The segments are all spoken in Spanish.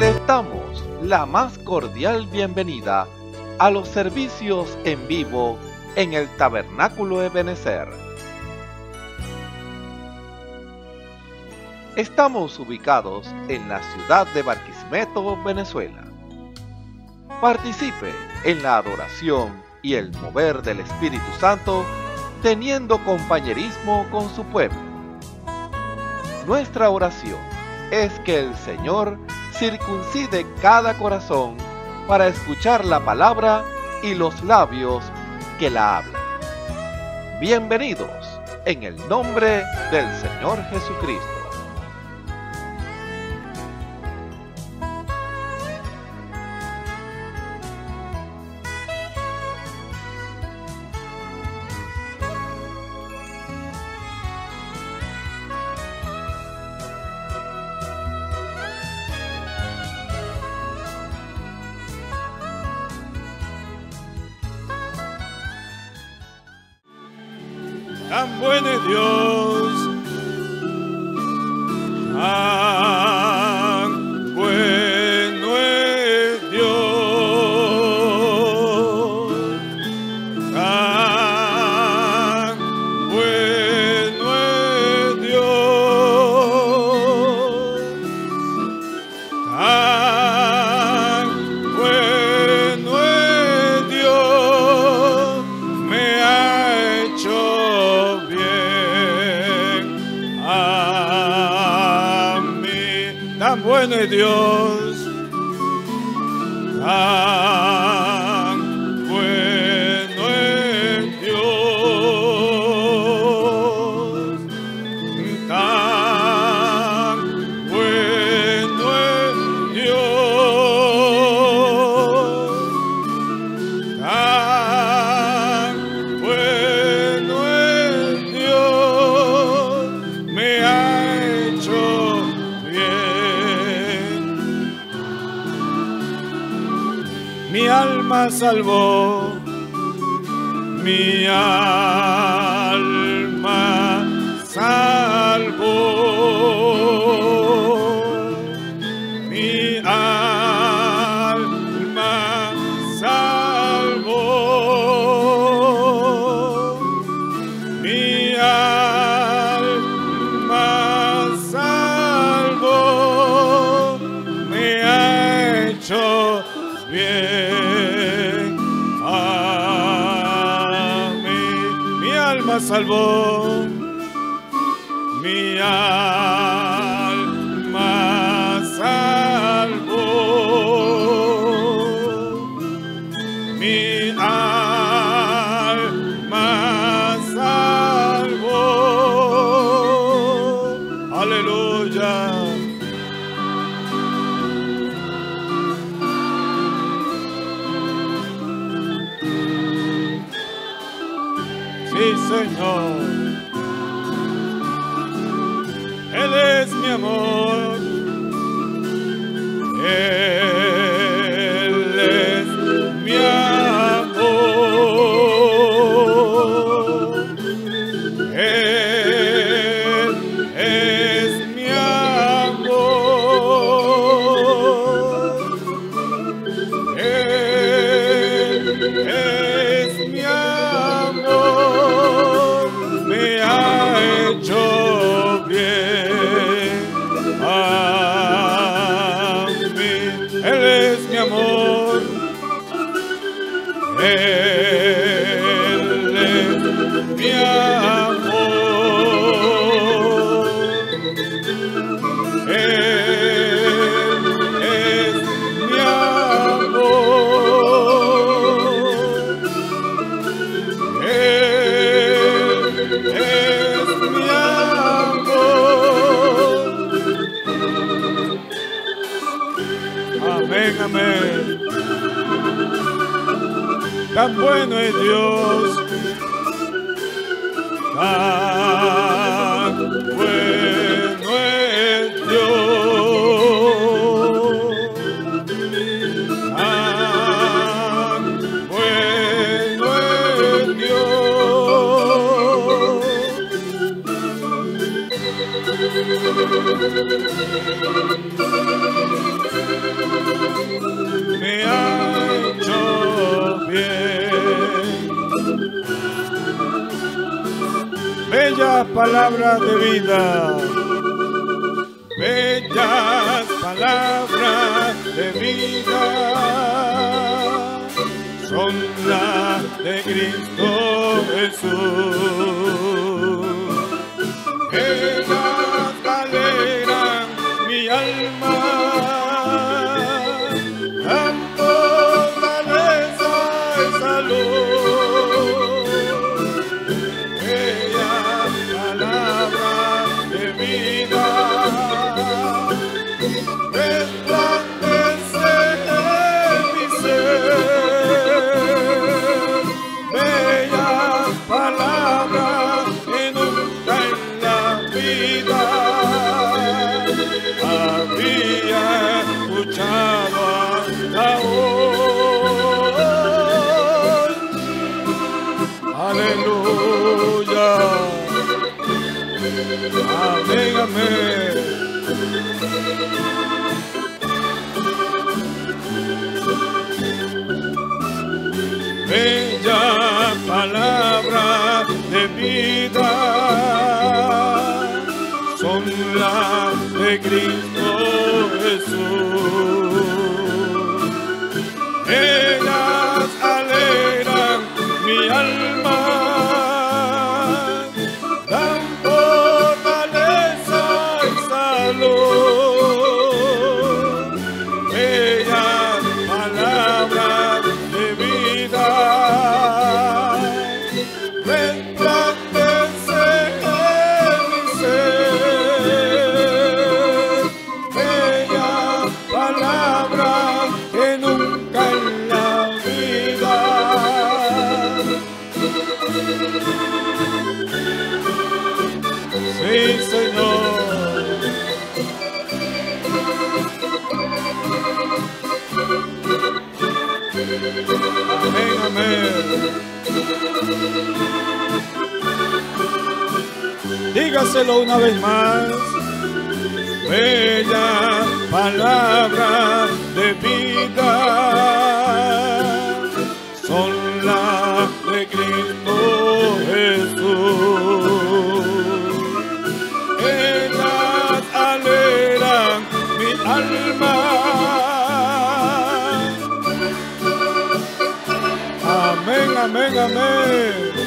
Les damos la más cordial bienvenida a los servicios en vivo en el Tabernáculo Ebenezer. Estamos ubicados en la ciudad de Barquisimeto, Venezuela. Participe en la adoración y el mover del Espíritu Santo teniendo compañerismo con su pueblo. Nuestra oración es que el Señor circuncide cada corazón para escuchar la palabra y los labios que la hablan. Bienvenidos en el nombre del Señor Jesucristo. Mi alma salvó. Aleluya. Sí, Señor. palabras de vida. Bellas palabras de vida son las de Cristo Jesús. Alégame. Bella palabra de vida son las de Cristo Jesús. dígaselo una vez más. Bella palabra de vida son las de Cristo Jesús. Ellas alegran mi alma. Amén, amén, amén.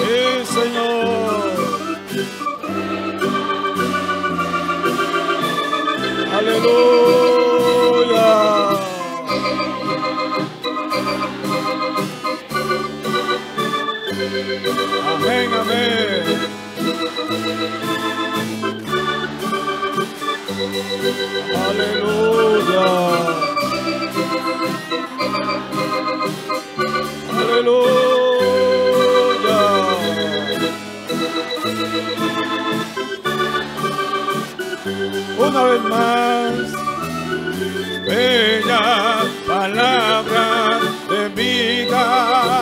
Ei, Senhor. Aleluia. Amém, amém. Aleluia. Una vez más, bella palabra de vida.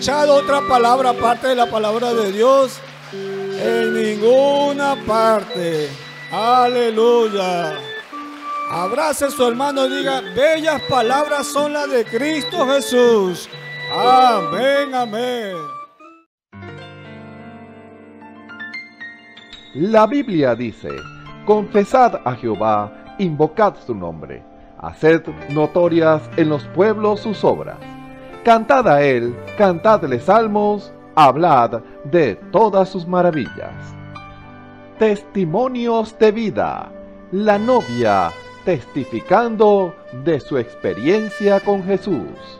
escuchado otra palabra aparte de la palabra de Dios en ninguna parte. Aleluya. Abrace a su hermano y diga, bellas palabras son las de Cristo Jesús. Amén, amén. La Biblia dice, confesad a Jehová, invocad su nombre, haced notorias en los pueblos sus obras Cantad a él, cantadle salmos, hablad de todas sus maravillas. Testimonios de vida. La novia testificando de su experiencia con Jesús.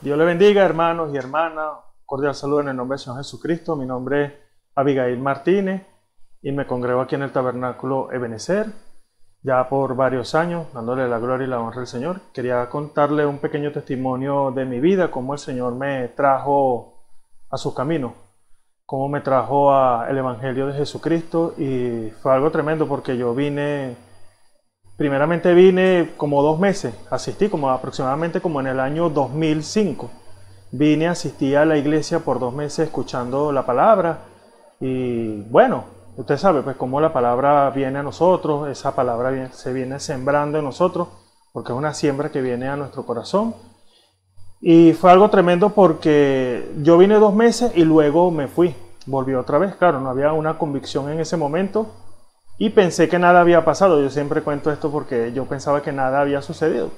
Dios le bendiga, hermanos y hermanas. Cordial saludo en el nombre del Señor Jesucristo. Mi nombre es Abigail Martínez y me congrego aquí en el Tabernáculo Ebenezer ya por varios años, dándole la gloria y la honra al Señor. Quería contarle un pequeño testimonio de mi vida, cómo el Señor me trajo a sus caminos, cómo me trajo al Evangelio de Jesucristo y fue algo tremendo porque yo vine, primeramente vine como dos meses, asistí como aproximadamente como en el año 2005. Vine, asistí a la iglesia por dos meses escuchando la palabra y bueno, Usted sabe, pues, cómo la palabra viene a nosotros, esa palabra se viene sembrando en nosotros, porque es una siembra que viene a nuestro corazón. Y fue algo tremendo porque yo vine dos meses y luego me fui. Volví otra vez, claro, no había una convicción en ese momento y pensé que nada había pasado. Yo siempre cuento esto porque yo pensaba que nada había sucedido.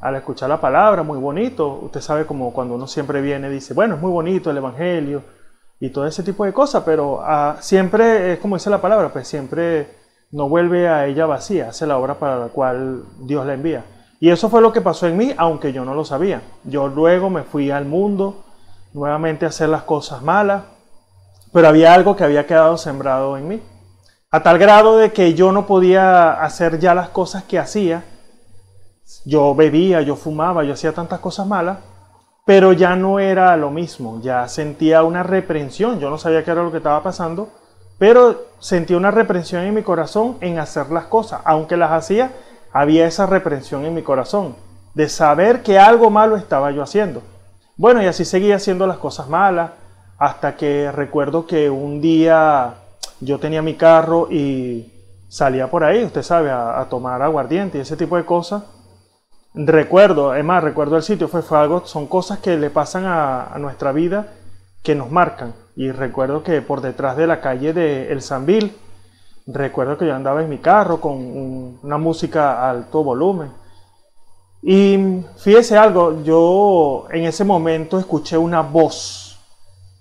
Al escuchar la palabra, muy bonito, usted sabe como cuando uno siempre viene dice, bueno, es muy bonito el Evangelio, y todo ese tipo de cosas, pero ah, siempre, es como dice la palabra, pues siempre no vuelve a ella vacía, hace la obra para la cual Dios la envía. Y eso fue lo que pasó en mí, aunque yo no lo sabía. Yo luego me fui al mundo, nuevamente a hacer las cosas malas, pero había algo que había quedado sembrado en mí. A tal grado de que yo no podía hacer ya las cosas que hacía. Yo bebía, yo fumaba, yo hacía tantas cosas malas pero ya no era lo mismo, ya sentía una reprensión, yo no sabía qué era lo que estaba pasando, pero sentía una reprensión en mi corazón en hacer las cosas, aunque las hacía, había esa reprensión en mi corazón, de saber que algo malo estaba yo haciendo. Bueno, y así seguía haciendo las cosas malas, hasta que recuerdo que un día yo tenía mi carro y salía por ahí, usted sabe, a, a tomar aguardiente y ese tipo de cosas, recuerdo, es más, recuerdo el sitio, fue, fue son cosas que le pasan a, nuestra vida que nos marcan. Y recuerdo que por detrás de la calle de El Sambil, recuerdo que yo andaba en mi carro con una música a alto volumen. Y fíjese algo, yo en ese momento escuché una voz,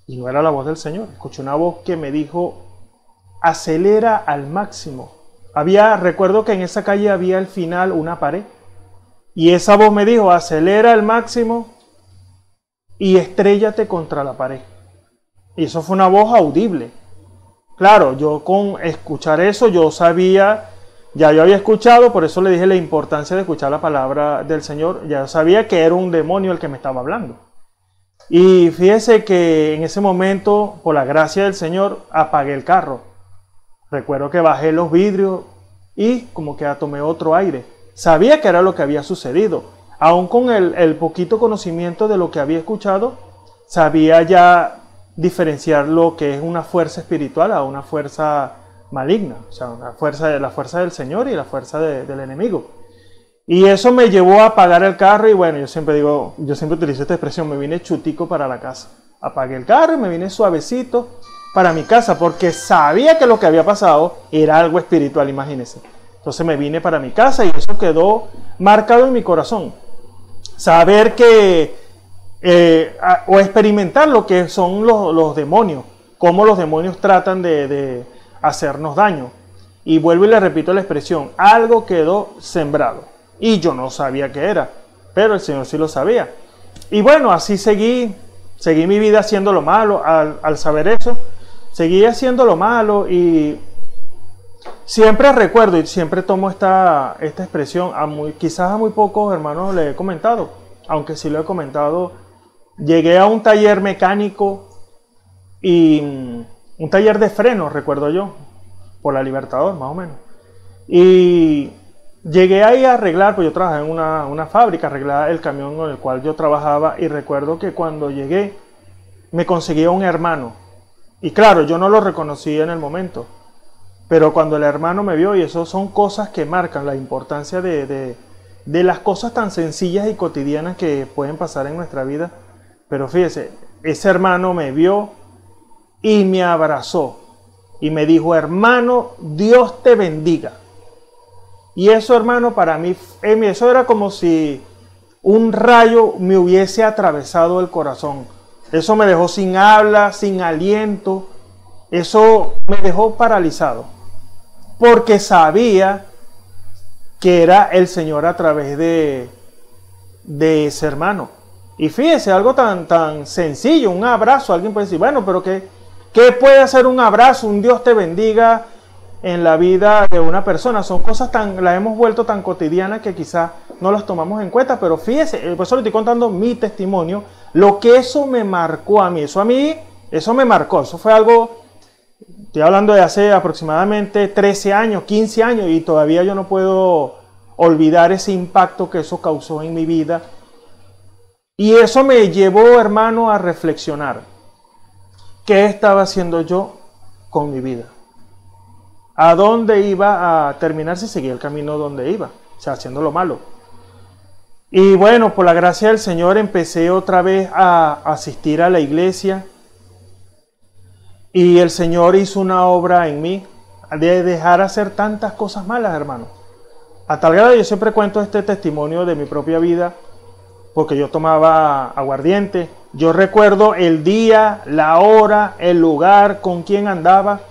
y no era la voz del Señor, escuché una voz que me dijo, acelera al máximo. Había, recuerdo que en esa calle había al final una pared y esa voz me dijo, acelera al máximo y estrellate contra la pared. Y eso fue una voz audible. Claro, yo con escuchar eso, yo sabía, ya yo había escuchado, por eso le dije la importancia de escuchar la palabra del Señor, ya sabía que era un demonio el que me estaba hablando. Y fíjese que en ese momento, por la gracia del Señor, apagué el carro. Recuerdo que bajé los vidrios y como que tomé otro aire. Sabía que era lo que había sucedido. Aún con el, poquito conocimiento de lo que había escuchado, sabía ya diferenciar lo que es una fuerza espiritual a una fuerza maligna, o sea, una fuerza la fuerza del Señor y la fuerza del enemigo. Y eso me llevó a apagar el carro y bueno, yo siempre digo, yo siempre utilizo esta expresión, me vine chutico para la casa. Apagué el carro y me vine suavecito para mi casa porque sabía que lo que había pasado era algo espiritual, imagínense. Entonces me vine para mi casa y eso quedó marcado en mi corazón. Saber que, eh, o experimentar lo que son los, demonios, cómo los demonios tratan de, hacernos daño. Y vuelvo y le repito la expresión, algo quedó sembrado. Y yo no sabía qué era, pero el Señor sí lo sabía. Y bueno, así seguí, seguí mi vida haciendo lo malo al, al saber eso. Seguí haciendo lo malo y Siempre recuerdo y siempre tomo esta, esta expresión, a muy, quizás a muy pocos hermanos le he comentado, aunque sí lo he comentado. Llegué a un taller mecánico y mm, un taller de frenos, recuerdo yo, por la Libertador, más o menos. Y llegué ahí a arreglar, pues yo trabajaba en una, una fábrica, arreglar el camión con el cual yo trabajaba y recuerdo que cuando llegué me conseguía un hermano. Y claro, yo no lo reconocí en el momento Pero cuando el hermano me vio, y eso son cosas que marcan la importancia de, de, de las cosas tan sencillas y cotidianas que pueden pasar en nuestra vida. Pero fíjese, ese hermano me vio y me abrazó y me dijo, hermano, Dios te bendiga. Y eso, hermano, para mí, eso era como si un rayo me hubiese atravesado el corazón. Eso me dejó sin habla, sin aliento. Eso me dejó paralizado. Porque sabía que era el Señor a través de, de ese hermano. Y fíjese, algo tan, tan sencillo, un abrazo. Alguien puede decir, bueno, pero ¿qué, ¿qué puede hacer un abrazo? Un Dios te bendiga en la vida de una persona. Son cosas tan, las hemos vuelto tan cotidianas que quizás no las tomamos en cuenta, pero fíjese, por eso estoy contando mi testimonio, lo que eso me marcó a mí. Eso a mí, eso me marcó. Eso fue algo, estoy hablando de hace aproximadamente 13 años, 15 años, y todavía yo no puedo olvidar ese impacto que eso causó en mi vida. Y eso me llevó, hermano, a reflexionar. ¿Qué estaba haciendo yo con mi vida? ¿A dónde iba a terminar si seguía el camino donde iba? O sea, haciendo lo malo. Y bueno, por la gracia del Señor empecé otra vez a asistir a la iglesia. Y el Señor hizo una obra en mí de dejar hacer tantas cosas malas, hermano. A tal grado yo siempre cuento este testimonio de mi propia vida, porque yo tomaba aguardiente. Yo recuerdo el día, la hora, el lugar, con quién andaba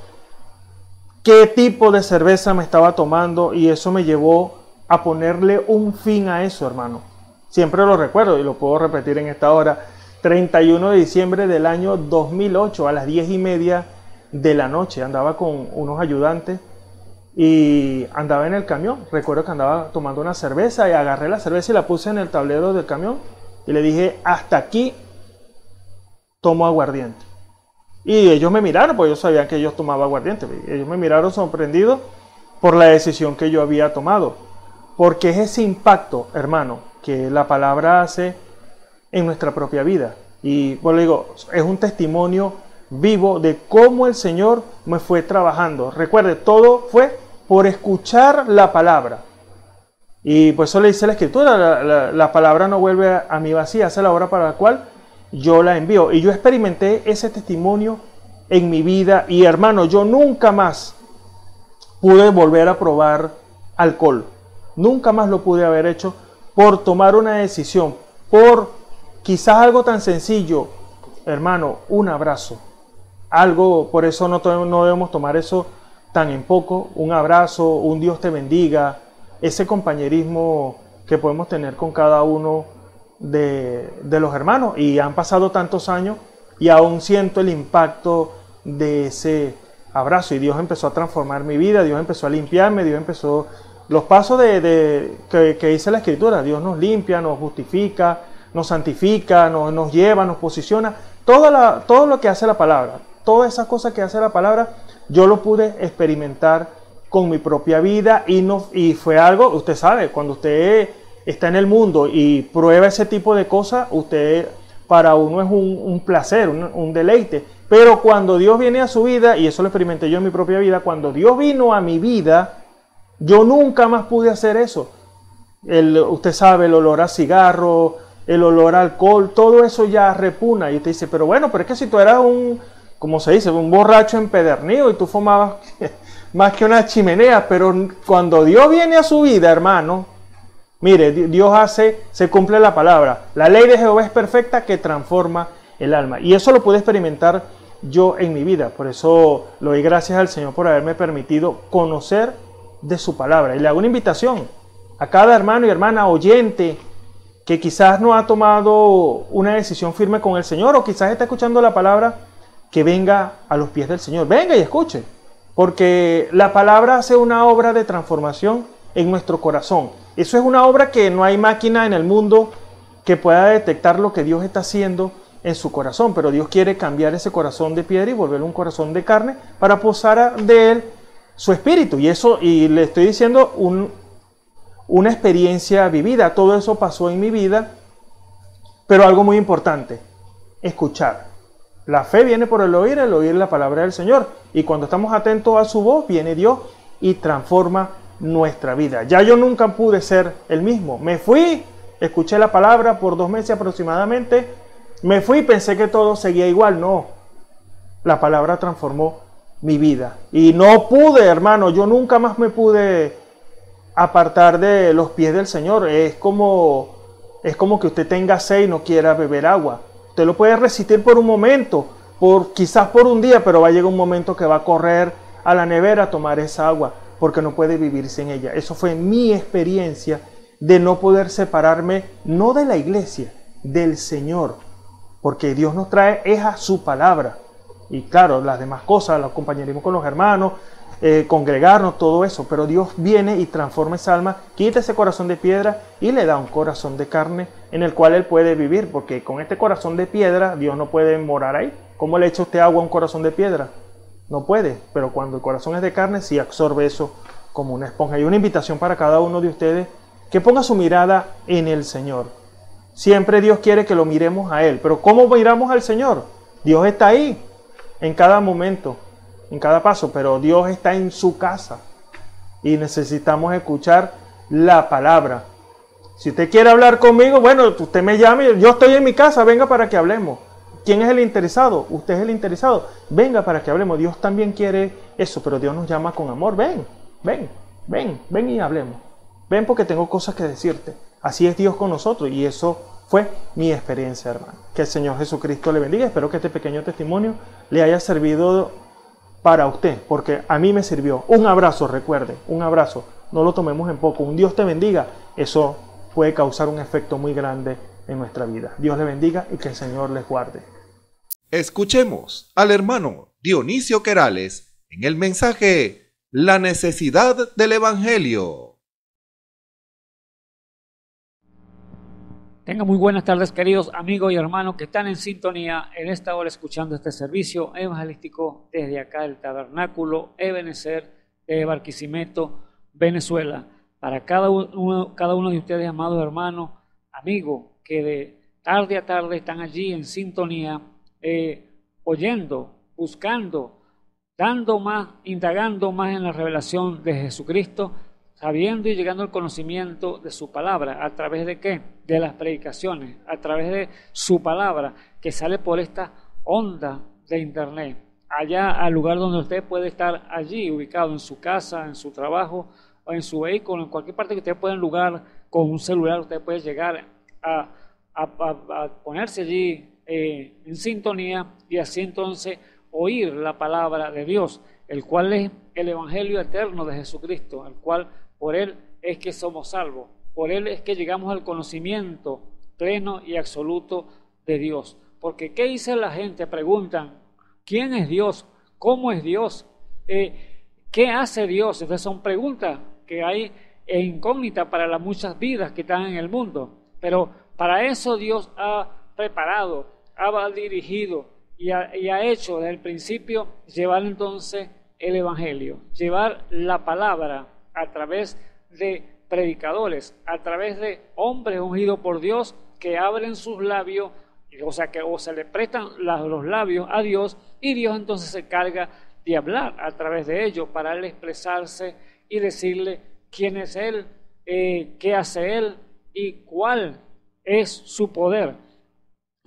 qué tipo de cerveza me estaba tomando y eso me llevó a ponerle un fin a eso, hermano. Siempre lo recuerdo y lo puedo repetir en esta hora. 31 de diciembre del año 2008 a las 10 y media de la noche. Andaba con unos ayudantes y andaba en el camión. Recuerdo que andaba tomando una cerveza y agarré la cerveza y la puse en el tablero del camión y le dije, hasta aquí tomo aguardiente. Y ellos me miraron, porque ellos sabían que yo tomaba aguardiente. Ellos me miraron sorprendidos por la decisión que yo había tomado. Porque es ese impacto, hermano, que la palabra hace en nuestra propia vida. Y bueno, digo, es un testimonio vivo de cómo el Señor me fue trabajando. Recuerde, todo fue por escuchar la palabra. Y por eso le dice la escritura, la, la palabra no vuelve a, mi vacía, hace la obra para la cual yo la envío. Y yo experimenté ese testimonio en mi vida y hermano, yo nunca más pude volver a probar alcohol. Nunca más lo pude haber hecho por tomar una decisión, por quizás algo tan sencillo, hermano, un abrazo. Algo, por eso no, no debemos tomar eso tan en poco, un abrazo, un Dios te bendiga, ese compañerismo que podemos tener con cada uno de, los hermanos. Y han pasado tantos años y aún siento el impacto de ese abrazo. Y Dios empezó a transformar mi vida, Dios empezó a limpiarme, Dios empezó los pasos de, que, que, dice la escritura, Dios nos limpia, nos justifica, nos santifica, nos, nos lleva, nos posiciona, todo, la, todo lo que hace la palabra, todas esas cosas que hace la palabra, yo lo pude experimentar con mi propia vida y, no, y fue algo, usted sabe, cuando usted está en el mundo y prueba ese tipo de cosas, usted para uno es un, placer, un, deleite. Pero cuando Dios viene a su vida, y eso lo experimenté yo en mi propia vida, cuando Dios vino a mi vida, yo nunca más pude hacer eso. El, usted sabe, el olor a cigarro, el olor a alcohol, todo eso ya repuna. Y usted dice, pero bueno, pero es que si tú eras un, como se dice, un borracho empedernido y tú fumabas más que una chimenea, pero cuando Dios viene a su vida, hermano, Mire, Dios hace, se cumple la palabra. La ley de Jehová es perfecta que transforma el alma. Y eso lo pude experimentar yo en mi vida. Por eso le doy gracias al Señor por haberme permitido conocer de su palabra. Y le hago una invitación a cada hermano y hermana oyente que quizás no ha tomado una decisión firme con el Señor o quizás está escuchando la palabra, que venga a los pies del Señor. Venga y escuche. Porque la palabra hace una obra de transformación en nuestro corazón. Eso es una obra que no hay máquina en el mundo que pueda detectar lo que Dios está haciendo en su corazón, pero Dios quiere cambiar ese corazón de piedra y volverlo un corazón de carne para posar de él su espíritu. Y eso, y le estoy diciendo una experiencia vivida, todo eso pasó en mi vida, pero algo muy importante, escuchar. La fe viene por el oír, el oír la palabra del Señor. Y cuando estamos atentos a su voz, viene Dios y transforma nuestra vida. Ya yo nunca pude ser el mismo. Me fui, escuché la palabra por dos meses aproximadamente, me fui y pensé que todo seguía igual. No, la palabra transformó mi vida. Y no pude, hermano, yo nunca más me pude apartar de los pies del Señor. Es como, es como que usted tenga sed y no quiera beber agua. Usted lo puede resistir por un momento, por, quizás por un día, pero va a llegar un momento que va a correr a la nevera a tomar esa agua, porque no puede vivir sin ella. Eso fue mi experiencia de no poder separarme, no de la iglesia, del Señor, porque Dios nos trae es a su palabra. Y claro, las demás cosas, los compañerismo con los hermanos, eh, congregarnos, todo eso. Pero Dios viene y transforma esa alma, quita ese corazón de piedra y le da un corazón de carne en el cual Él puede vivir. Porque con este corazón de piedra Dios no puede morar ahí. ¿Cómo le echa usted agua a un corazón de piedra? No puede. Pero cuando el corazón es de carne, sí absorbe eso como una esponja. Y una invitación para cada uno de ustedes que ponga su mirada en el Señor. Siempre Dios quiere que lo miremos a Él. Pero ¿cómo miramos al Señor? Dios está ahí en cada momento en cada paso, pero Dios está en su casa y necesitamos escuchar la palabra. Si usted quiere hablar conmigo, bueno, usted me llame, yo estoy en mi casa, venga para que hablemos. ¿Quién es el interesado? Usted es el interesado. Venga para que hablemos. Dios también quiere eso, pero Dios nos llama con amor. Ven, ven, ven, ven y hablemos. Ven porque tengo cosas que decirte. Así es Dios con nosotros y eso fue mi experiencia, hermano. Que el Señor Jesucristo le bendiga. Espero que este pequeño testimonio le haya servido para usted, porque a mí me sirvió. Un abrazo, recuerde, un abrazo. No lo tomemos en poco. Un Dios te bendiga. Eso puede causar un efecto muy grande en nuestra vida. Dios le bendiga y que el Señor les guarde. Escuchemos al hermano Dionisio Querales en el mensaje La necesidad del Evangelio. Tengan muy buenas tardes, queridos amigos y hermanos que están en sintonía en esta hora escuchando este servicio evangelístico desde acá el Tabernáculo Ebenecer de Barquisimeto, Venezuela. Para cada uno, cada uno de ustedes, amados hermanos, amigos, que de tarde a tarde están allí en sintonía, eh, oyendo, buscando, dando más, indagando más en la revelación de Jesucristo sabiendo y llegando al conocimiento de su palabra. ¿A través de qué? De las predicaciones, a través de su palabra que sale por esta onda de internet. Allá al lugar donde usted puede estar allí, ubicado en su casa, en su trabajo o en su vehículo, en cualquier parte que usted pueda lugar con un celular, usted puede llegar a, ponerse allí eh, en sintonía y así entonces oír la palabra de Dios, el cual es el Evangelio eterno de Jesucristo, el cual por Él es que somos salvos. Por Él es que llegamos al conocimiento pleno y absoluto de Dios. Porque ¿qué dice la gente? Preguntan, ¿quién es Dios? ¿Cómo es Dios? Eh, ¿Qué hace Dios? Estas son preguntas que hay e incógnita para las muchas vidas que están en el mundo. Pero para eso Dios ha preparado, ha dirigido y y ha hecho desde el principio llevar entonces el Evangelio, llevar la palabra a través de predicadores, a través de hombres ungidos por Dios que abren sus labios, o sea, que o se le prestan los labios a Dios y Dios entonces se carga de hablar a través de ellos para expresarse y decirle quién es Él, eh, qué hace Él y cuál es su poder.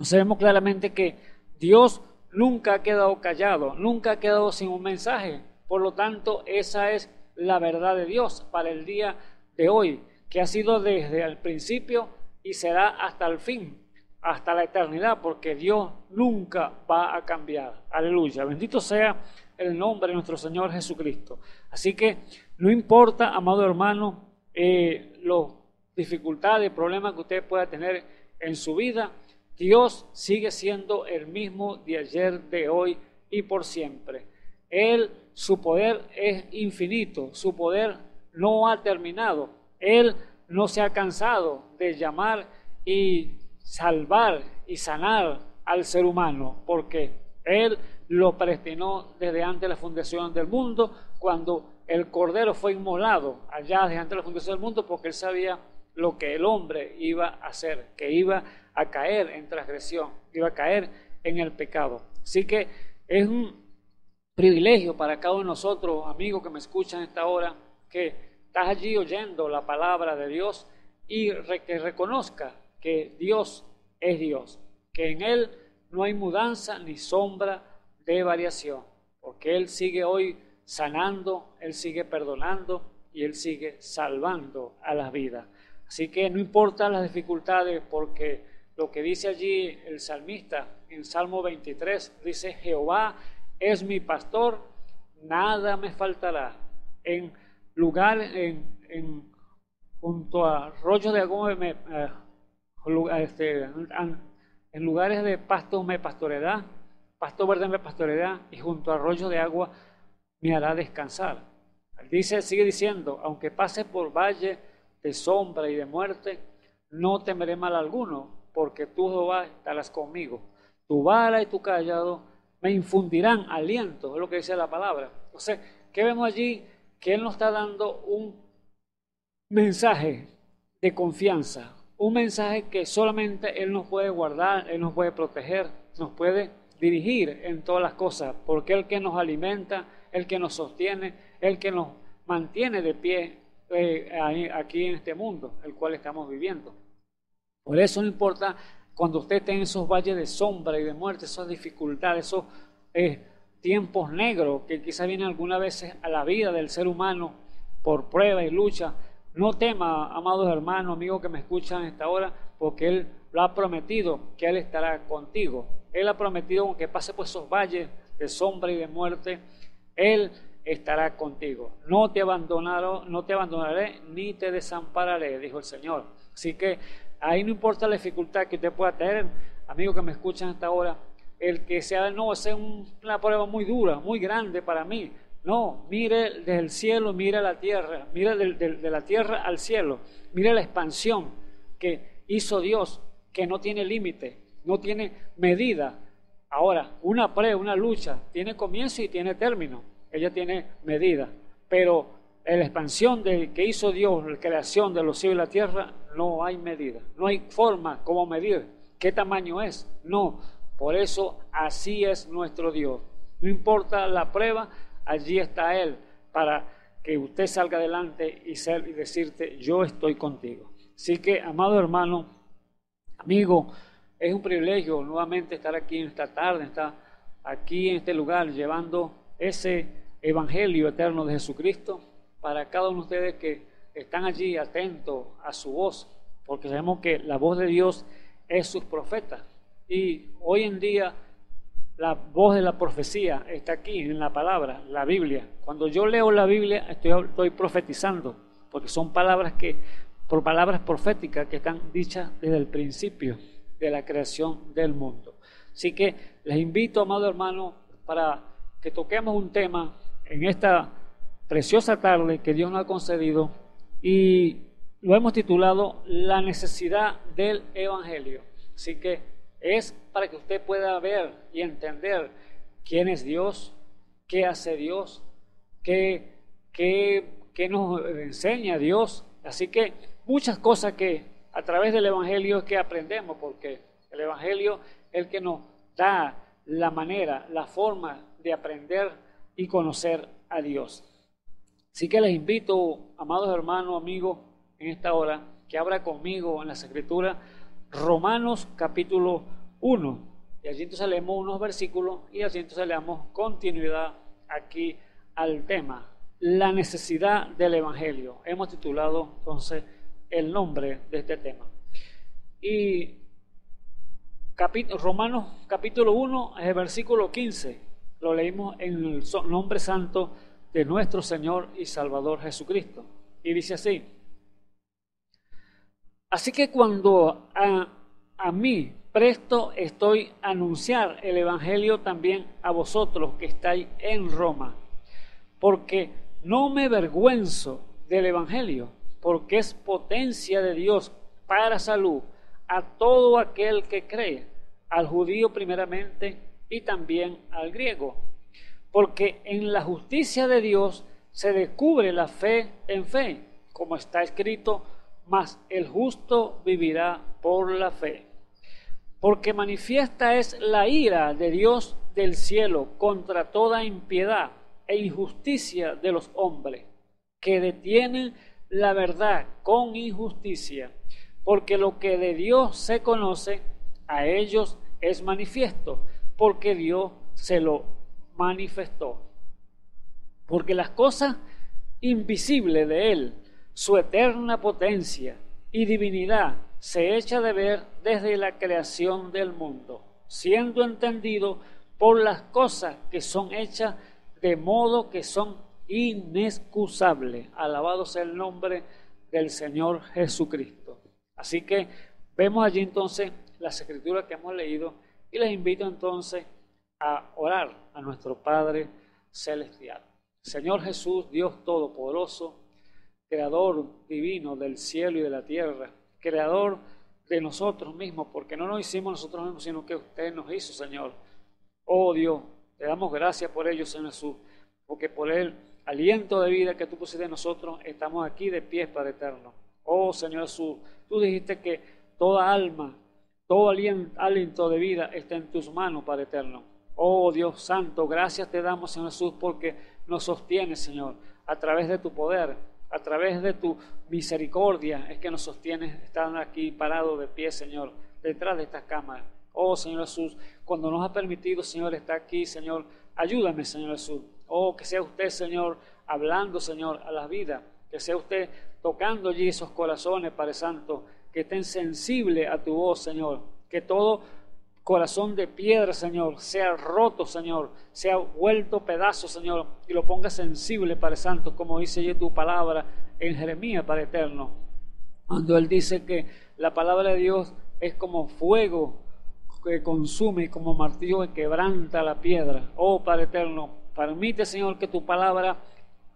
Sabemos claramente que Dios nunca ha quedado callado, nunca ha quedado sin un mensaje. Por lo tanto, esa es la verdad de Dios para el día de hoy, que ha sido desde el principio y será hasta el fin, hasta la eternidad, porque Dios nunca va a cambiar. Aleluya. Bendito sea el nombre de nuestro Señor Jesucristo. Así que no importa, amado hermano, eh, las dificultades, problemas que usted pueda tener en su vida, Dios sigue siendo el mismo de ayer, de hoy y por siempre. Él su poder es infinito, su poder no ha terminado. Él no se ha cansado de llamar y salvar y sanar al ser humano, porque Él lo predestinó desde antes de la fundación del mundo, cuando el Cordero fue inmolado allá desde antes de la fundación del mundo, porque Él sabía lo que el hombre iba a hacer, que iba a caer en transgresión, iba a caer en el pecado. Así que es un privilegio para cada uno de nosotros, amigos que me escuchan esta hora, que estás allí oyendo la palabra de Dios y que reconozca que Dios es Dios, que en Él no hay mudanza ni sombra de variación, porque Él sigue hoy sanando, Él sigue perdonando y Él sigue salvando a las vidas. Así que no importa las dificultades, porque lo que dice allí el salmista en Salmo 23, dice, Jehová es mi pastor, nada me faltará. En lugar, en, en junto a rollos de agua, eh, este, en lugares de pasto me pastoreará, pasto verde me pastoreará, y junto a rollos de agua me hará descansar. Dice, sigue diciendo, aunque pase por valle de sombra y de muerte, no temeré mal alguno, porque tú, Jehová, estarás conmigo. Tu vara y tu callado me infundirán aliento, es lo que dice la palabra. Entonces, ¿qué vemos allí? Que Él nos está dando un mensaje de confianza, un mensaje que solamente Él nos puede guardar, Él nos puede proteger, nos puede dirigir en todas las cosas, porque el que nos alimenta, el que nos sostiene, el que nos mantiene de pie eh, aquí en este mundo, el cual estamos viviendo. Por eso no importa cuando usted esté en esos valles de sombra y de muerte, esas dificultades, esos eh, tiempos negros que quizás vienen algunas veces a la vida del ser humano por prueba y lucha, no tema, amados hermanos, amigos que me escuchan a esta hora, porque Él lo ha prometido que Él estará contigo. Él ha prometido que pase por esos valles de sombra y de muerte, Él estará contigo. No te abandonaré, no te abandonaré ni te desampararé, dijo el Señor. Así que ahí no importa la dificultad que usted pueda tener, amigos que me escuchan hasta ahora, el que sea, no, sea una prueba muy dura, muy grande para mí. No, mire desde el cielo, mire la tierra, mire de, la tierra al cielo, mire la expansión que hizo Dios, que no tiene límite, no tiene medida. Ahora, una prueba, una lucha, tiene comienzo y tiene término ella tiene medida, pero la expansión de, que hizo Dios, la creación de los cielos y la tierra, no hay medida, no hay forma como medir qué tamaño es, no, por eso así es nuestro Dios. No importa la prueba, allí está Él para que usted salga adelante y, ser, y decirte, yo estoy contigo. Así que, amado hermano, amigo, es un privilegio nuevamente estar aquí en esta tarde, estar aquí en este lugar llevando ese Evangelio eterno de Jesucristo para cada uno de ustedes que están allí atentos a su voz, porque sabemos que la voz de Dios es sus profetas. Y hoy en día la voz de la profecía está aquí en la palabra, la Biblia. Cuando yo leo la Biblia estoy, estoy profetizando, porque son palabras que, por palabras proféticas que están dichas desde el principio de la creación del mundo. Así que les invito, amado hermano, para que toquemos un tema en esta preciosa tarde que Dios nos ha concedido y lo hemos titulado La necesidad del Evangelio. Así que es para que usted pueda ver y entender quién es Dios, qué hace Dios, qué, qué, nos enseña Dios. Así que muchas cosas que a través del Evangelio que aprendemos, porque el Evangelio es el que nos da la manera, la forma de aprender y conocer a Dios. Así que les invito, amados hermanos, amigos, en esta hora, que abra conmigo en las escrituras Romanos capítulo 1. Y allí entonces leemos unos versículos y allí entonces le damos continuidad aquí al tema, la necesidad del Evangelio. Hemos titulado entonces el nombre de este tema. Y Romanos capítulo 1, el versículo 15 lo leímos en el nombre santo de nuestro Señor y Salvador Jesucristo. Y dice así, así que cuando a, a mí presto estoy a anunciar el Evangelio también a vosotros que estáis en Roma, porque no me vergüenzo del Evangelio, porque es potencia de Dios para salud a todo aquel que cree, al judío primeramente y también al griego, porque en la justicia de Dios se descubre la fe en fe, como está escrito, mas el justo vivirá por la fe. Porque manifiesta es la ira de Dios del cielo contra toda impiedad e injusticia de los hombres, que detienen la verdad con injusticia, porque lo que de Dios se conoce, a ellos es manifiesto, porque Dios se lo manifestó. Porque las cosas invisibles de Él, su eterna potencia y divinidad, se echa de ver desde la creación del mundo, siendo entendido por las cosas que son hechas de modo que son inexcusables. Alabado sea el nombre del Señor Jesucristo. Así que vemos allí entonces las escrituras que hemos leído y les invito entonces a orar a nuestro Padre Celestial. Señor Jesús, Dios Todopoderoso, Creador divino del cielo y de la tierra, Creador de nosotros mismos, porque no nos hicimos nosotros mismos, sino que usted nos hizo, Señor. Oh Dios, te damos gracias por ello, Señor Jesús, porque por el aliento de vida que tú pusiste en nosotros, estamos aquí de pie para eterno. Oh Señor Jesús, tú dijiste que toda alma, todo aliento de vida está en tus manos, para eterno. Oh Dios Santo, gracias te damos, Señor Jesús, porque nos sostienes, Señor, a través de tu poder, a través de tu misericordia es que nos sostienes, están aquí parados de pie, Señor, detrás de estas cámaras. Oh Señor Jesús, cuando nos ha permitido, Señor, estar aquí, Señor, ayúdame, Señor Jesús. Oh, que sea usted, Señor, hablando, Señor, a la vida, que sea usted tocando allí esos corazones, Padre Santo, que estén sensibles a tu voz, Señor, que todo corazón de piedra, Señor, sea roto, Señor, sea vuelto pedazo, Señor, y lo ponga sensible, Padre Santo, como dice allí tu palabra en Jeremías, Padre Eterno, cuando Él dice que la palabra de Dios es como fuego que consume y como martillo que quebranta la piedra. Oh, Padre Eterno, permite, Señor, que tu palabra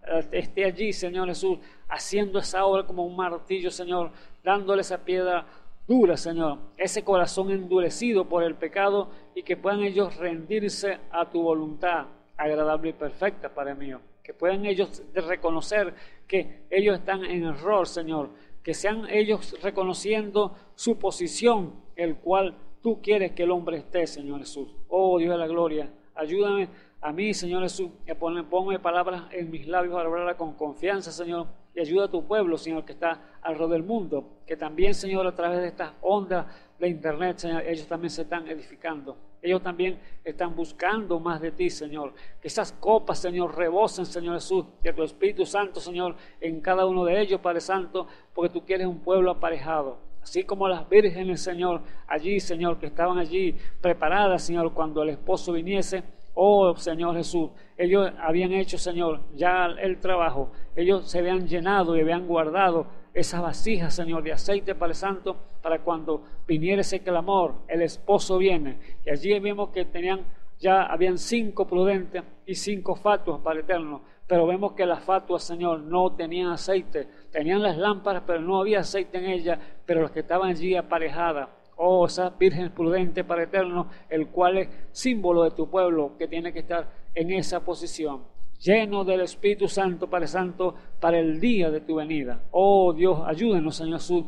eh, esté allí, Señor Jesús, haciendo esa obra como un martillo, Señor, dándole esa piedra dura, Señor, ese corazón endurecido por el pecado y que puedan ellos rendirse a tu voluntad agradable y perfecta, para mí. Que puedan ellos reconocer que ellos están en error, Señor. Que sean ellos reconociendo su posición, el cual tú quieres que el hombre esté, Señor Jesús. Oh Dios de la gloria, ayúdame a mí, Señor Jesús, y ponme palabras en mis labios para hablarla con confianza, Señor y ayuda a tu pueblo, Señor, que está alrededor del mundo. Que también, Señor, a través de estas ondas de Internet, Señor, ellos también se están edificando. Ellos también están buscando más de ti, Señor. Que esas copas, Señor, rebosen, Señor Jesús, que tu Espíritu Santo, Señor, en cada uno de ellos, Padre Santo, porque tú quieres un pueblo aparejado. Así como las vírgenes, Señor, allí, Señor, que estaban allí preparadas, Señor, cuando el esposo viniese Oh Señor Jesús, ellos habían hecho, Señor, ya el trabajo. Ellos se habían llenado y habían guardado esas vasijas, Señor, de aceite para el santo, para cuando viniera ese clamor, el esposo viene. Y allí vimos que tenían, ya habían cinco prudentes y cinco fatuas para el eterno. Pero vemos que las fatuas, Señor, no tenían aceite. Tenían las lámparas, pero no había aceite en ellas. Pero las que estaban allí aparejadas oh Virgen prudente para eterno, el cual es símbolo de tu pueblo que tiene que estar en esa posición, lleno del Espíritu Santo, Padre Santo, para el día de tu venida. Oh Dios, ayúdenos, Señor Jesús,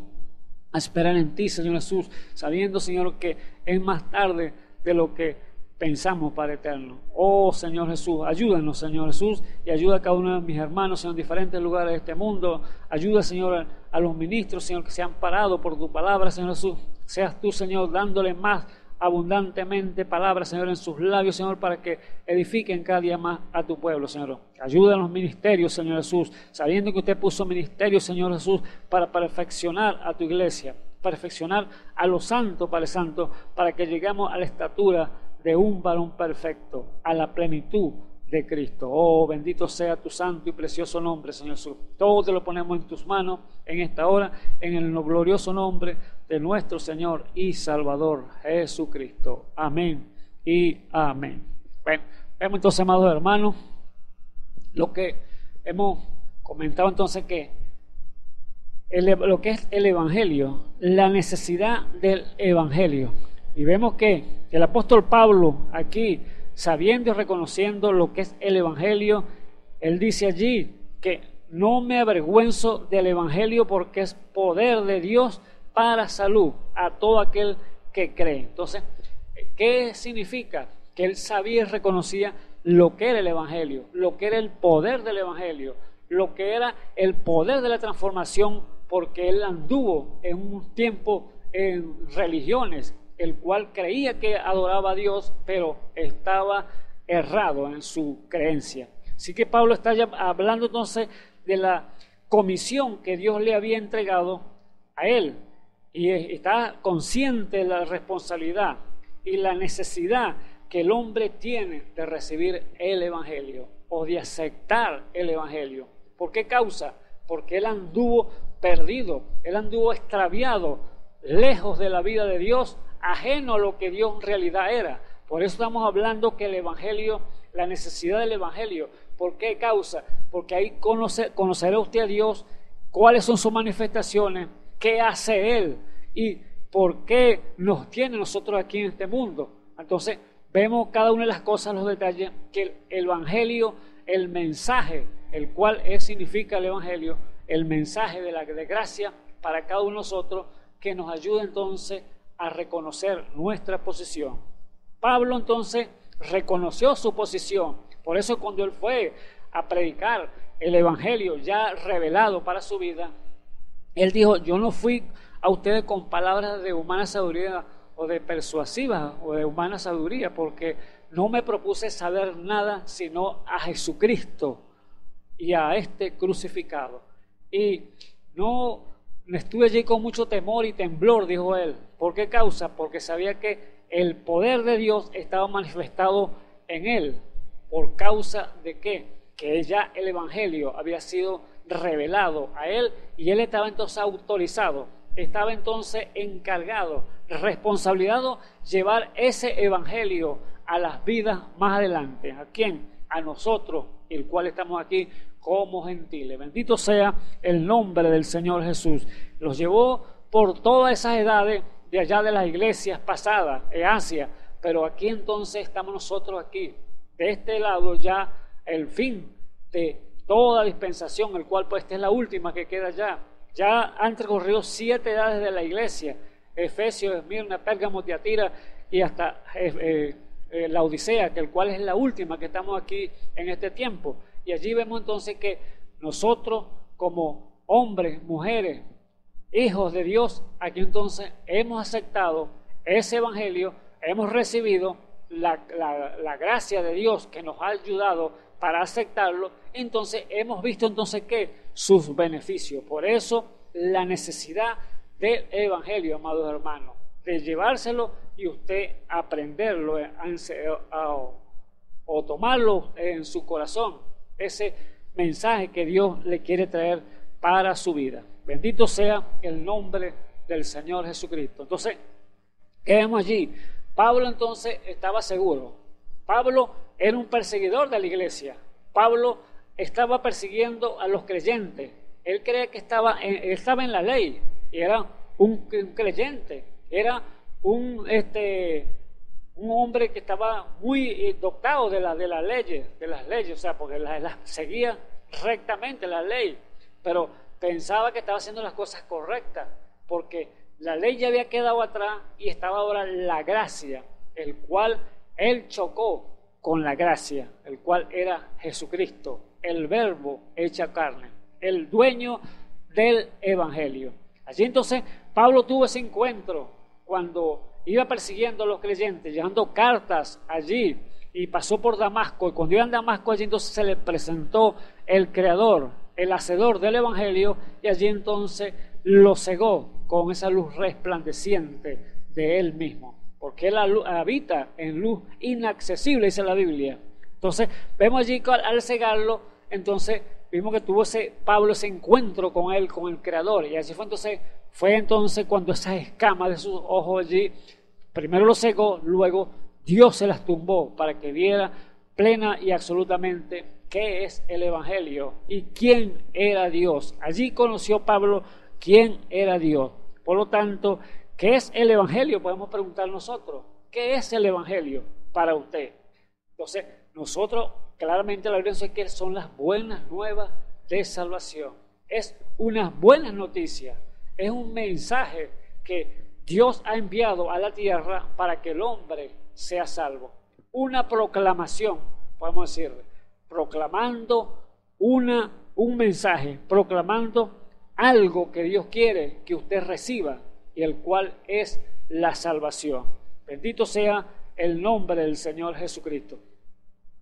a esperar en ti, Señor Jesús, sabiendo, Señor, que es más tarde de lo que pensamos, Padre eterno. Oh Señor Jesús, ayúdanos, Señor Jesús, y ayuda a cada uno de mis hermanos en diferentes lugares de este mundo. Ayuda, Señor, a los ministros, Señor, que se han parado por tu palabra, Señor Jesús. Seas tú, Señor, dándole más abundantemente palabras, Señor, en sus labios, Señor, para que edifiquen cada día más a tu pueblo, Señor. Ayuda a los ministerios, Señor Jesús, sabiendo que usted puso ministerios, Señor Jesús, para perfeccionar a tu iglesia, perfeccionar a los santos, Padre Santo, para que lleguemos a la estatura de un varón perfecto, a la plenitud de Cristo. Oh, bendito sea tu santo y precioso nombre, Señor Jesús. Todo te lo ponemos en tus manos en esta hora, en el glorioso nombre de nuestro Señor y Salvador Jesucristo. Amén y amén. Bueno, vemos entonces, amados hermanos, lo que hemos comentado entonces que lo que es el Evangelio, la necesidad del Evangelio. Y vemos que el apóstol Pablo aquí, sabiendo y reconociendo lo que es el Evangelio, él dice allí que no me avergüenzo del Evangelio porque es poder de Dios para salud a todo aquel que cree. Entonces, ¿qué significa que él sabía y reconocía lo que era el Evangelio, lo que era el poder del Evangelio, lo que era el poder de la transformación, porque él anduvo en un tiempo en religiones, el cual creía que adoraba a Dios, pero estaba errado en su creencia. Así que Pablo está ya hablando entonces de la comisión que Dios le había entregado a él y está consciente de la responsabilidad y la necesidad que el hombre tiene de recibir el Evangelio o de aceptar el Evangelio. ¿Por qué causa? Porque él anduvo perdido, él anduvo extraviado, lejos de la vida de Dios, ajeno a lo que Dios en realidad era. Por eso estamos hablando que el Evangelio, la necesidad del Evangelio, ¿por qué causa? Porque ahí conoce, conocerá usted a Dios, cuáles son sus manifestaciones, qué hace Él y por qué nos tiene nosotros aquí en este mundo. Entonces, vemos cada una de las cosas, los detalles, que el Evangelio, el mensaje, el cual es, significa el Evangelio, el mensaje de la gracia para cada uno de nosotros, que nos ayuda entonces a reconocer nuestra posición. Pablo entonces reconoció su posición, por eso cuando él fue a predicar el Evangelio ya revelado para su vida, él dijo, yo no fui a ustedes con palabras de humana sabiduría o de persuasiva o de humana sabiduría, porque no me propuse saber nada sino a Jesucristo y a este crucificado. Y no estuve allí con mucho temor y temblor, dijo él. ¿Por qué causa? Porque sabía que el poder de Dios estaba manifestado en él. ¿Por causa de qué? Que ya el Evangelio había sido revelado a él y él estaba entonces autorizado, estaba entonces encargado responsabilidad llevar ese evangelio a las vidas más adelante. ¿A quién? A nosotros, el cual estamos aquí como gentiles. Bendito sea el nombre del Señor Jesús. Los llevó por todas esas edades de allá de las iglesias pasadas, en Asia, pero aquí entonces estamos nosotros aquí, de este lado ya el fin de toda dispensación, el cual pues esta es la última que queda ya. Ya han recorrido siete edades de la iglesia Efesios, Esmirna, Pérgamo, Tiatira y hasta eh, eh, eh, la Odisea, que el cual es la última que estamos aquí en este tiempo. Y allí vemos entonces que nosotros como hombres, mujeres, hijos de Dios, aquí entonces hemos aceptado ese evangelio, hemos recibido la, la, gracia de Dios que nos ha ayudado para aceptarlo, entonces hemos visto entonces que sus beneficios. Por eso la necesidad del Evangelio, amados hermanos, de llevárselo y usted aprenderlo o tomarlo en su corazón, ese mensaje que Dios le quiere traer para su vida. Bendito sea el nombre del Señor Jesucristo. Entonces, ¿qué vemos allí? Pablo entonces estaba seguro. Pablo era un perseguidor de la iglesia. Pablo estaba persiguiendo a los creyentes. Él cree que estaba estaba en la ley era un, creyente, era un, este, un hombre que estaba muy eh, dotado de, la, de las leyes, de las leyes, o sea, porque las seguía rectamente la ley, pero pensaba que estaba haciendo las cosas correctas, porque la ley ya había quedado atrás y estaba ahora la gracia, el cual él chocó con la gracia, el cual era Jesucristo, el verbo hecha carne, el dueño del Evangelio. Allí entonces Pablo tuvo ese encuentro cuando iba persiguiendo a los creyentes, llevando cartas allí y pasó por Damasco. Y cuando iba a Damasco, allí entonces se le presentó el creador, el hacedor del Evangelio, y allí entonces lo cegó con esa luz resplandeciente de él mismo. Porque él habita en luz inaccesible, dice la Biblia. Entonces, vemos allí al cegarlo, entonces vimos que tuvo ese Pablo ese encuentro con él, con el Creador. Y así fue entonces, fue entonces cuando esas escamas de sus ojos allí, primero lo secó, luego Dios se las tumbó para que viera plena y absolutamente qué es el Evangelio y quién era Dios. Allí conoció Pablo quién era Dios. Por lo tanto, ¿qué es el Evangelio? Podemos preguntar nosotros. ¿Qué es el Evangelio para usted? Entonces, nosotros claramente la Biblia dice que son las buenas nuevas de salvación. Es una buena noticia, es un mensaje que Dios ha enviado a la tierra para que el hombre sea salvo. una proclamación, podemos decir, proclamando una, un mensaje, proclamando algo que Dios quiere que usted reciba y el cual es la salvación. Bendito sea el nombre del Señor Jesucristo.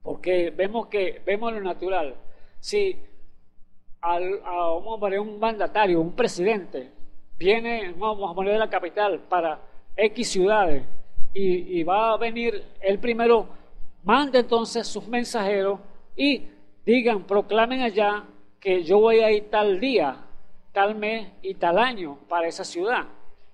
Porque vemos que vemos lo natural. Si a un hombre, un mandatario, un presidente, viene, vamos a poner de la capital para X ciudades y, va a venir el primero, manda entonces sus mensajeros y digan, proclamen allá que yo voy a ir tal día, tal mes y tal año para esa ciudad.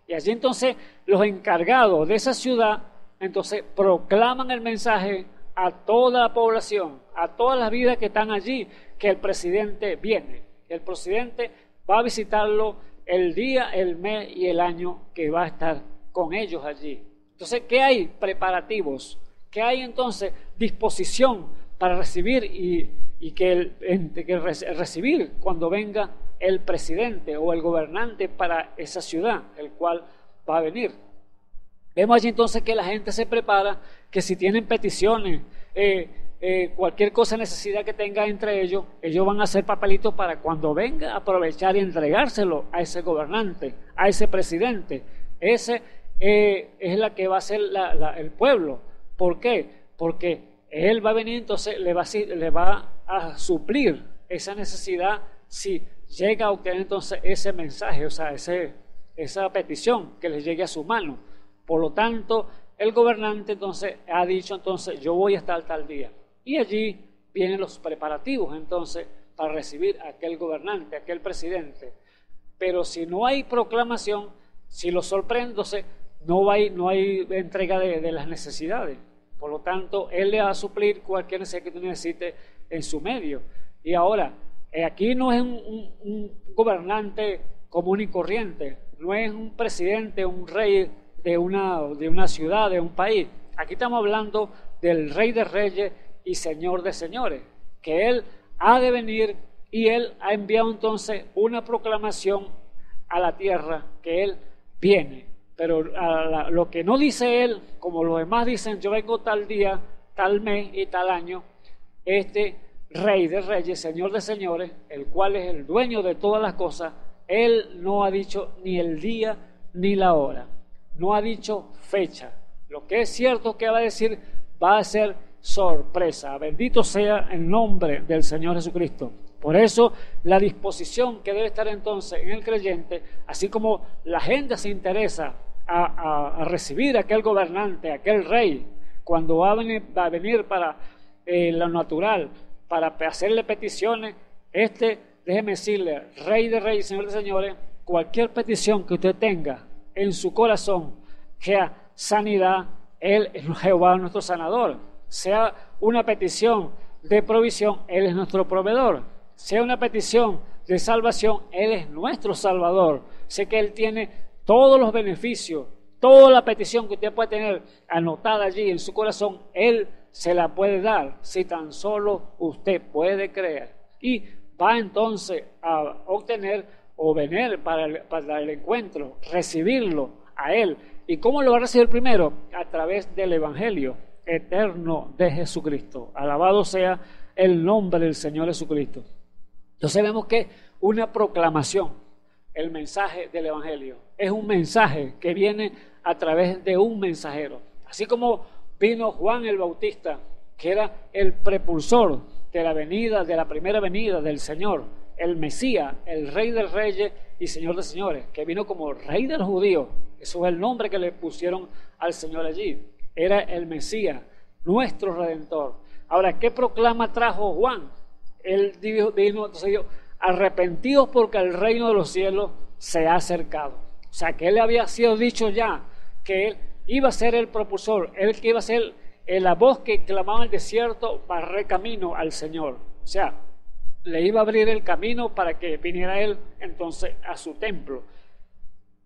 Y allí entonces los encargados de esa ciudad, entonces proclaman el mensaje a toda la población, a todas las vidas que están allí, que el presidente viene. El presidente va a visitarlo el día, el mes y el año que va a estar con ellos allí. Entonces, ¿qué hay? Preparativos. ¿Qué hay entonces? Disposición para recibir y, que, el, que recibir cuando venga el presidente o el gobernante para esa ciudad, el cual va a venir. Vemos allí entonces que la gente se prepara, que si tienen peticiones, eh, eh, cualquier cosa, necesidad que tenga entre ellos, ellos van a hacer papelitos para cuando venga aprovechar y entregárselo a ese gobernante, a ese presidente. Ese eh, es la que va a ser el pueblo. ¿Por qué? Porque él va a venir, entonces le va, le va a suplir esa necesidad si llega a obtener entonces ese mensaje, o sea, ese, esa petición que le llegue a su mano. Por lo tanto, el gobernante entonces ha dicho entonces yo voy a estar tal día. Y allí vienen los preparativos entonces para recibir a aquel gobernante, a aquel presidente. Pero si no hay proclamación, si lo hay, no hay entrega de, las necesidades. Por lo tanto, él le va a suplir cualquier necesidad que tú necesites en su medio. Y ahora, eh, aquí no es un, un, gobernante común y corriente, no es un presidente, un rey de una, de una ciudad, de un país. Aquí estamos hablando del rey de reyes y señor de señores, que él ha de venir y él ha enviado entonces una proclamación a la tierra que él viene. Pero lo que no dice él, como los demás dicen, yo vengo tal día, tal mes y tal año, este rey de reyes, señor de señores, el cual es el dueño de todas las cosas, él no ha dicho ni el día ni la hora no ha dicho fecha. Lo que es cierto que va a decir va a ser sorpresa. Bendito sea el nombre del Señor Jesucristo. Por eso la disposición que debe estar entonces en el creyente, así como la gente se interesa a, recibir a aquel gobernante, aquel rey, cuando va a venir, va a venir para eh, lo natural, para hacerle peticiones, este, déjeme decirle, rey de reyes, señor de señores, cualquier petición que usted tenga, en su corazón, sea sanidad, Él es Jehová nuestro sanador. Sea una petición de provisión, Él es nuestro proveedor. Sea una petición de salvación, Él es nuestro salvador. Sé que Él tiene todos los beneficios, toda la petición que usted puede tener anotada allí en su corazón, Él se la puede dar si tan solo usted puede creer. Y va entonces a obtener o venir para el, para el encuentro, recibirlo a Él. ¿Y cómo lo va a recibir primero? A través del Evangelio eterno de Jesucristo. Alabado sea el nombre del Señor Jesucristo. Entonces vemos que una proclamación, el mensaje del Evangelio, es un mensaje que viene a través de un mensajero. Así como vino Juan el Bautista, que era el prepulsor de la venida, de la primera venida del Señor el Mesías, el Rey del Reyes y Señor de Señores, que vino como Rey de los judíos. Eso es el nombre que le pusieron al Señor allí. Era el Mesías, nuestro Redentor. Ahora, ¿qué proclama trajo Juan? Él dijo, entonces dijo, arrepentidos porque el reino de los cielos se ha acercado. O sea, que él había sido dicho ya que él iba a ser el propulsor, él que iba a ser la voz que clamaba el desierto para camino al Señor. O sea, le iba a abrir el camino para que viniera él entonces a su templo.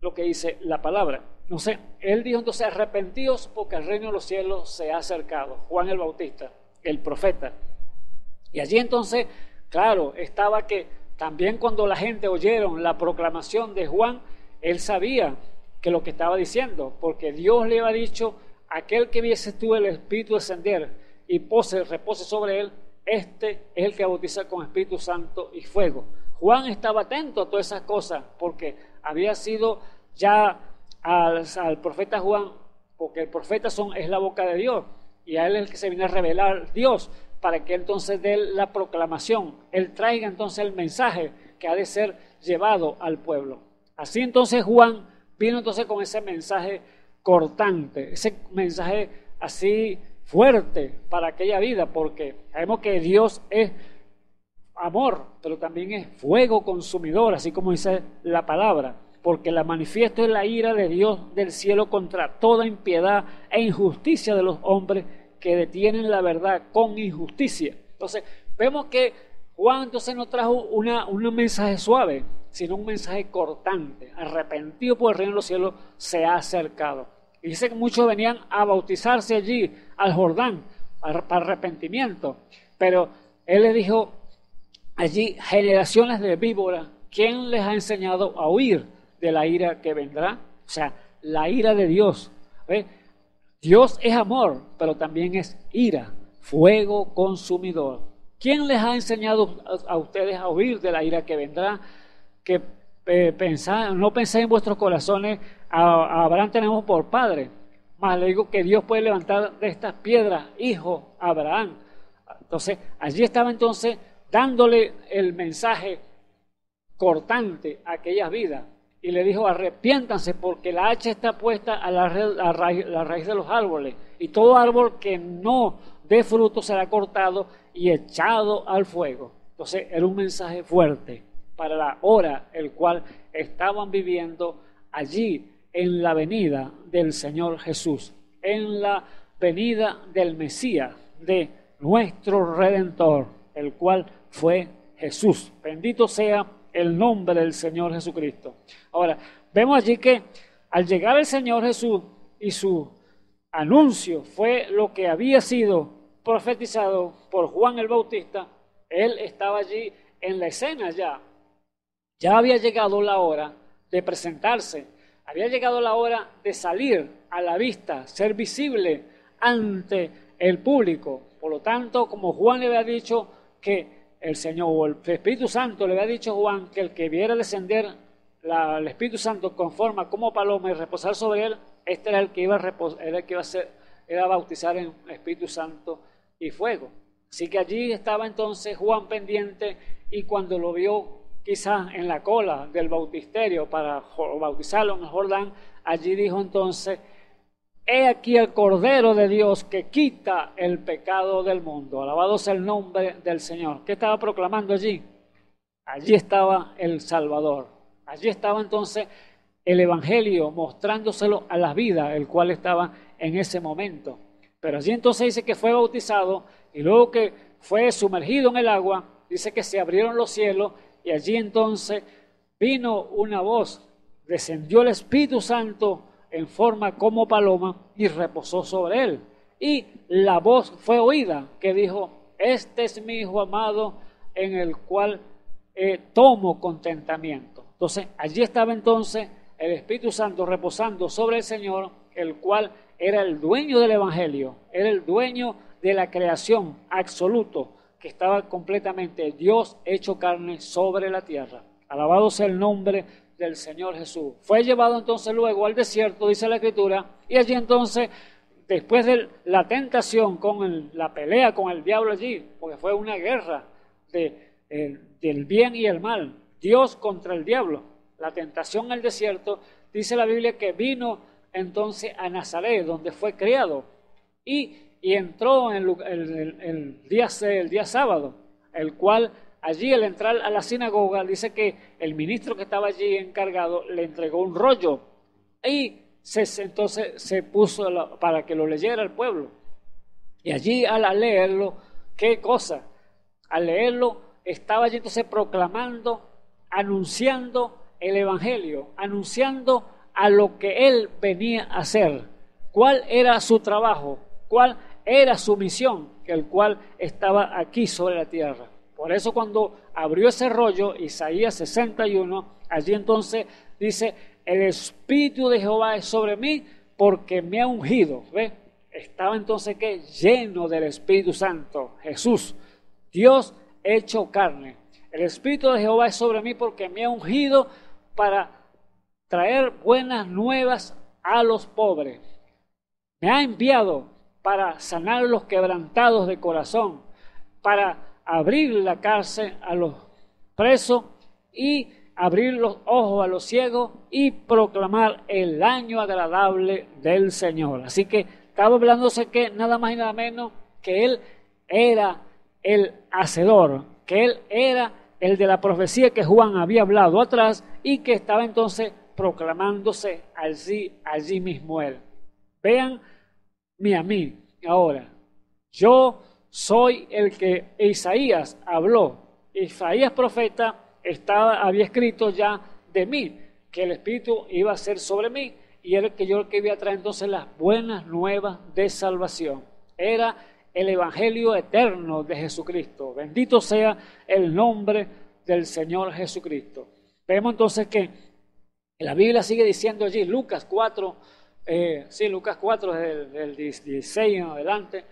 Lo que dice la palabra. No sé, él dijo entonces arrepentidos porque el reino de los cielos se ha acercado. Juan el Bautista, el profeta. Y allí entonces, claro, estaba que también cuando la gente oyeron la proclamación de Juan, él sabía que lo que estaba diciendo, porque Dios le había dicho aquel que viese tú el Espíritu descender y pose, repose sobre él, este es el que bautiza con Espíritu Santo y fuego. Juan estaba atento a todas esas cosas porque había sido ya al, profeta Juan, porque el profeta son, es la boca de Dios y a él es el que se viene a revelar Dios para que entonces dé la proclamación, él traiga entonces el mensaje que ha de ser llevado al pueblo. Así entonces Juan vino entonces con ese mensaje cortante, ese mensaje así fuerte para aquella vida, porque sabemos que Dios es amor, pero también es fuego consumidor, así como dice la palabra, porque la manifiesto es la ira de Dios del cielo contra toda impiedad e injusticia de los hombres que detienen la verdad con injusticia. Entonces, vemos que Juan entonces no trajo una, un mensaje suave, sino un mensaje cortante. Arrepentido por el reino de los cielos se ha acercado. Y dice que muchos venían a bautizarse allí, al Jordán, para arrepentimiento. Pero él le dijo allí, generaciones de víboras, ¿quién les ha enseñado a huir de la ira que vendrá? O sea, la ira de Dios. Dios es amor, pero también es ira, fuego consumidor. ¿Quién les ha enseñado a ustedes a huir de la ira que vendrá? Que eh, no penséis en vuestros corazones, a, Abraham tenemos por padre, más le digo que Dios puede levantar de estas piedras, hijo Abraham. Entonces, allí estaba entonces dándole el mensaje cortante a aquellas vidas. Y le dijo, arrepiéntanse porque la hacha está puesta a la, raíz, de los árboles. Y todo árbol que no dé fruto será cortado y echado al fuego. Entonces, era un mensaje fuerte para la hora el cual estaban viviendo allí en la venida del Señor Jesús, en la venida del Mesías, de nuestro Redentor, el cual fue Jesús. Bendito sea el nombre del Señor Jesucristo. Ahora, vemos allí que al llegar el Señor Jesús y su anuncio fue lo que había sido profetizado por Juan el Bautista, él estaba allí en la escena ya, ya había llegado la hora de presentarse, había llegado la hora de salir a la vista, ser visible ante el público. Por lo tanto, como Juan le había dicho que el Señor o el Espíritu Santo le había dicho a Juan que el que viera descender el Espíritu Santo con forma como paloma y reposar sobre él, este era el que iba a, ser, era bautizar en Espíritu Santo y fuego. Así que allí estaba entonces Juan pendiente y cuando lo vio quizás en la cola del bautisterio para bautizarlo en el Jordán, allí dijo entonces, he aquí el Cordero de Dios que quita el pecado del mundo. Alabado sea el nombre del Señor. ¿Qué estaba proclamando allí? Allí estaba el Salvador. Allí estaba entonces el Evangelio mostrándoselo a la vida, el cual estaba en ese momento. Pero allí entonces dice que fue bautizado y luego que fue sumergido en el agua, dice que se abrieron los cielos y allí entonces vino una voz, descendió el Espíritu Santo en forma como paloma y reposó sobre él. Y la voz fue oída que dijo, este es mi Hijo amado en el cual eh, tomo contentamiento. Entonces, allí estaba entonces el Espíritu Santo reposando sobre el Señor, el cual era el dueño del Evangelio, era el dueño de la creación absoluto, que estaba completamente Dios hecho carne sobre la tierra. Alabado sea el nombre del Señor Jesús. Fue llevado entonces luego al desierto, dice la Escritura, y allí entonces, después de la tentación con la pelea con el diablo allí, porque fue una guerra de, del bien y el mal, Dios contra el diablo, la tentación en el desierto, dice la Biblia que vino entonces a Nazaret, donde fue criado, y y entró en el, día, el día sábado, el cual allí al entrar a la sinagoga dice que el ministro que estaba allí encargado le entregó un rollo y se, entonces se puso para que lo leyera el pueblo. Y allí al leerlo, ¿qué cosa? Al leerlo estaba allí entonces proclamando, anunciando el Evangelio, anunciando a lo que él venía a hacer. ¿Cuál era su trabajo? ¿Cuál era su misión, el cual estaba aquí sobre la tierra. Por eso cuando abrió ese rollo, Isaías 61, allí entonces dice, el Espíritu de Jehová es sobre mí porque me ha ungido. ¿Ve? Estaba entonces que lleno del Espíritu Santo. Jesús, Dios hecho carne. El Espíritu de Jehová es sobre mí porque me ha ungido para traer buenas nuevas a los pobres. Me ha enviado para sanar los quebrantados de corazón, para abrir la cárcel a los presos y abrir los ojos a los ciegos y proclamar el año agradable del Señor. Así que estaba hablándose que nada más y nada menos que Él era el hacedor, que Él era el de la profecía que Juan había hablado atrás y que estaba entonces proclamándose allí, allí mismo Él. Vean mi a mí ahora. Yo soy el que Isaías habló. Isaías profeta estaba, había escrito ya de mí, que el Espíritu iba a ser sobre mí y era el que yo el que iba a traer entonces las buenas nuevas de salvación. Era el Evangelio eterno de Jesucristo. Bendito sea el nombre del Señor Jesucristo. Vemos entonces que la Biblia sigue diciendo allí, Lucas 4, eh, sí, Lucas 4, del, del 16 en adelante,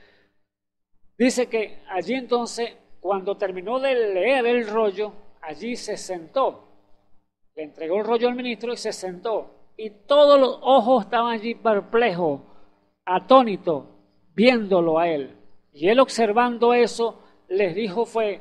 Dice que allí entonces, cuando terminó de leer el rollo, allí se sentó. Le entregó el rollo al ministro y se sentó. Y todos los ojos estaban allí perplejos, atónitos, viéndolo a él. Y él observando eso, les dijo fue,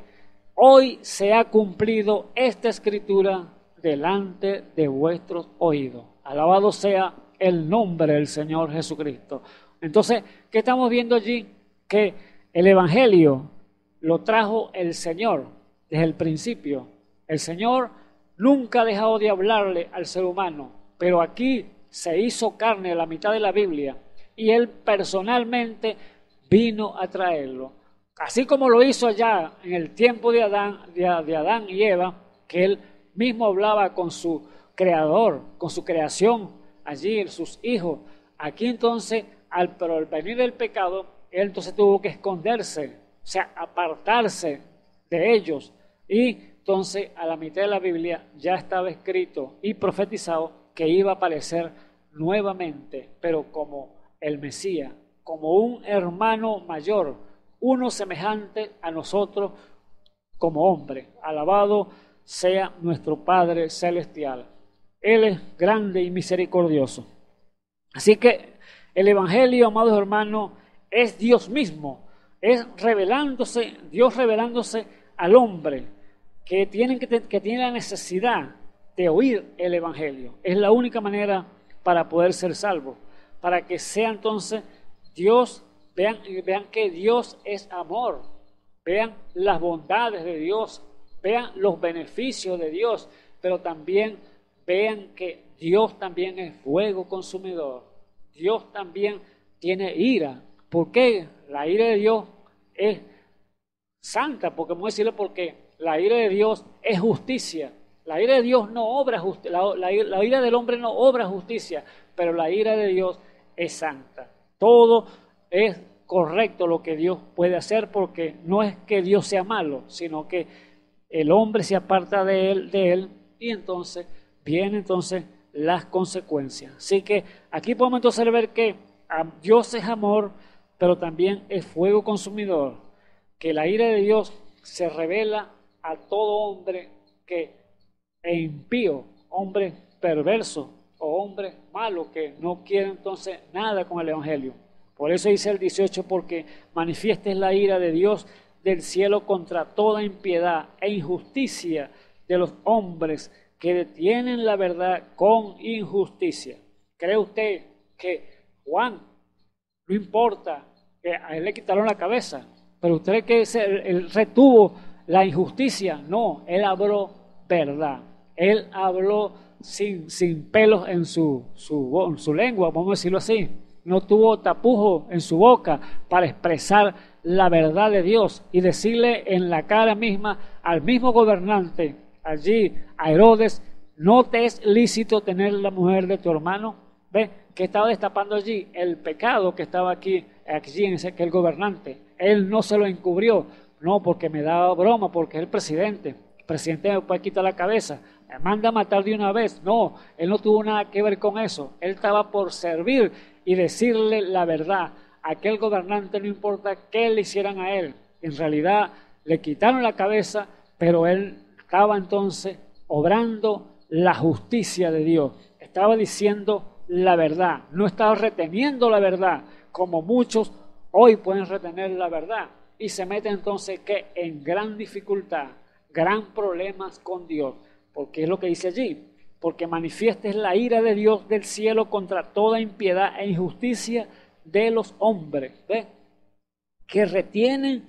hoy se ha cumplido esta escritura delante de vuestros oídos. Alabado sea el nombre del Señor Jesucristo. Entonces, ¿qué estamos viendo allí? Que el Evangelio lo trajo el Señor desde el principio. El Señor nunca ha dejado de hablarle al ser humano, pero aquí se hizo carne a la mitad de la Biblia y Él personalmente vino a traerlo. Así como lo hizo allá en el tiempo de Adán, de, Adán y Eva, que Él mismo hablaba con su creador, con su creación, allí sus hijos. Aquí entonces, al, pero al venir del pecado, él entonces tuvo que esconderse, o sea, apartarse de ellos. Y entonces a la mitad de la Biblia ya estaba escrito y profetizado que iba a aparecer nuevamente, pero como el Mesías, como un hermano mayor, uno semejante a nosotros como hombre. Alabado sea nuestro Padre Celestial. Él es grande y misericordioso. Así que el Evangelio, amados hermanos, es Dios mismo, es revelándose, Dios revelándose al hombre que tiene, que, que tiene la necesidad de oír el Evangelio. Es la única manera para poder ser salvo, para que sea entonces Dios, vean, vean que Dios es amor, vean las bondades de Dios, vean los beneficios de Dios, pero también vean que Dios también es fuego consumidor, Dios también tiene ira, ¿Por qué? La ira de Dios es santa, porque vamos a decirlo porque la ira de Dios es justicia. La ira de Dios no obra justicia, la, ira del hombre no obra justicia, pero la ira de Dios es santa. Todo es correcto lo que Dios puede hacer porque no es que Dios sea malo, sino que el hombre se aparta de él, de él y entonces vienen entonces las consecuencias. Así que aquí podemos entonces ver que Dios es amor, pero también es fuego consumidor, que la ira de Dios se revela a todo hombre que es impío, hombre perverso o hombre malo que no quiere entonces nada con el Evangelio. Por eso dice el 18, porque manifiestes la ira de Dios del cielo contra toda impiedad e injusticia de los hombres que detienen la verdad con injusticia. ¿Cree usted que Juan no importa que a él le quitaron la cabeza, pero usted que él retuvo la injusticia. No, él habló verdad. Él habló sin, sin pelos en su, su, su lengua, vamos a decirlo así. No tuvo tapujo en su boca para expresar la verdad de Dios y decirle en la cara misma al mismo gobernante allí, a Herodes, no te es lícito tener la mujer de tu hermano. ¿Ve? Que estaba destapando allí el pecado que estaba aquí, aquí en ese, que el gobernante. Él no se lo encubrió, no porque me daba broma, porque es el presidente. El presidente me puede quitar la cabeza, me manda a matar de una vez. No, él no tuvo nada que ver con eso. Él estaba por servir y decirle la verdad. Aquel gobernante no importa qué le hicieran a él, en realidad le quitaron la cabeza, pero él estaba entonces obrando la justicia de Dios, estaba diciendo la verdad, no estaba reteniendo la verdad, como muchos hoy pueden retener la verdad y se meten entonces que en gran dificultad, gran problemas con Dios, porque es lo que dice allí, porque manifiestes la ira de Dios del cielo contra toda impiedad e injusticia de los hombres, ¿ve? que retienen,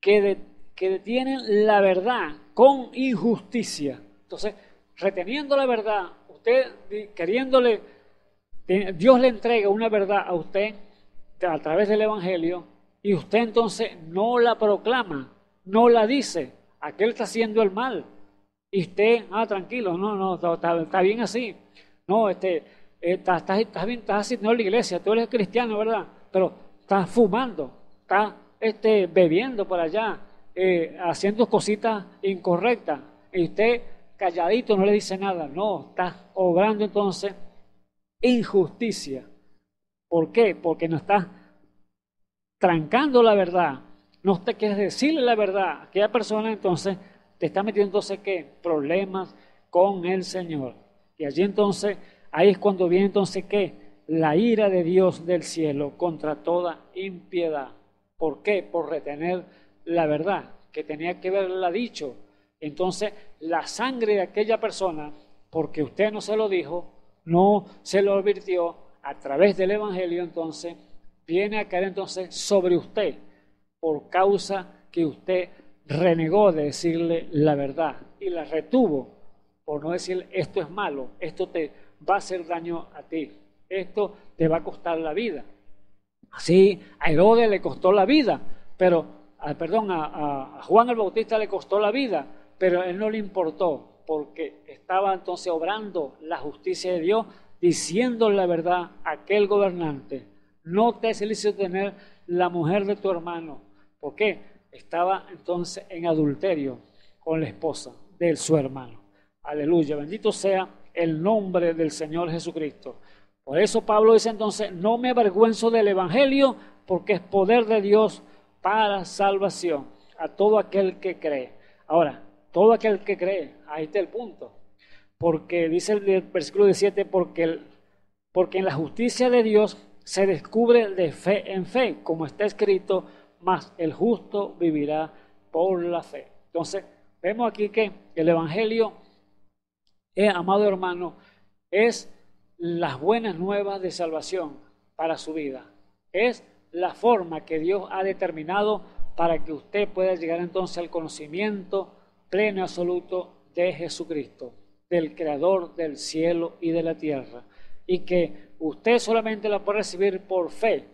que, que detienen la verdad con injusticia. Entonces, reteniendo la verdad, usted queriéndole, Dios le entrega una verdad a usted a través del Evangelio y usted entonces no la proclama, no la dice, aquel está haciendo el mal. Y usted, ah, tranquilo, no, no, está, bien así. No, este, estás, estás, estás, bien, estás haciendo la iglesia, tú eres cristiano, ¿verdad? Pero estás fumando, estás este, bebiendo por allá, eh, haciendo cositas incorrectas. Y usted calladito no le dice nada. No, está obrando entonces injusticia. ¿Por qué? Porque no está trancando la verdad. No te quieres decirle la verdad. Aquella persona entonces te está metiendo entonces qué? Problemas con el Señor. Y allí entonces, ahí es cuando viene entonces qué? La ira de Dios del cielo contra toda impiedad. ¿Por qué? Por retener la verdad que tenía que haberla dicho entonces la sangre de aquella persona, porque usted no se lo dijo, no se lo advirtió, a través del Evangelio entonces, viene a caer entonces sobre usted por causa que usted renegó de decirle la verdad y la retuvo por no decir esto es malo, esto te va a hacer daño a ti, esto te va a costar la vida. Así a Herodes le costó la vida, pero, perdón, a Juan el Bautista le costó la vida, pero a él no le importó porque estaba entonces obrando la justicia de Dios, diciendo la verdad a aquel gobernante. No te es ilícito tener la mujer de tu hermano. ¿Por qué? Estaba entonces en adulterio con la esposa de su hermano. Aleluya, bendito sea el nombre del Señor Jesucristo. Por eso Pablo dice entonces, no me avergüenzo del Evangelio porque es poder de Dios para salvación a todo aquel que cree. Ahora, todo aquel que cree, ahí está el punto. Porque dice el versículo 17, porque, porque en la justicia de Dios se descubre de fe en fe, como está escrito, más el justo vivirá por la fe. Entonces, vemos aquí que el Evangelio, eh, amado hermano, es las buenas nuevas de salvación para su vida. Es la forma que Dios ha determinado para que usted pueda llegar entonces al conocimiento pleno absoluto de Jesucristo, del Creador del cielo y de la tierra, y que usted solamente la puede recibir por fe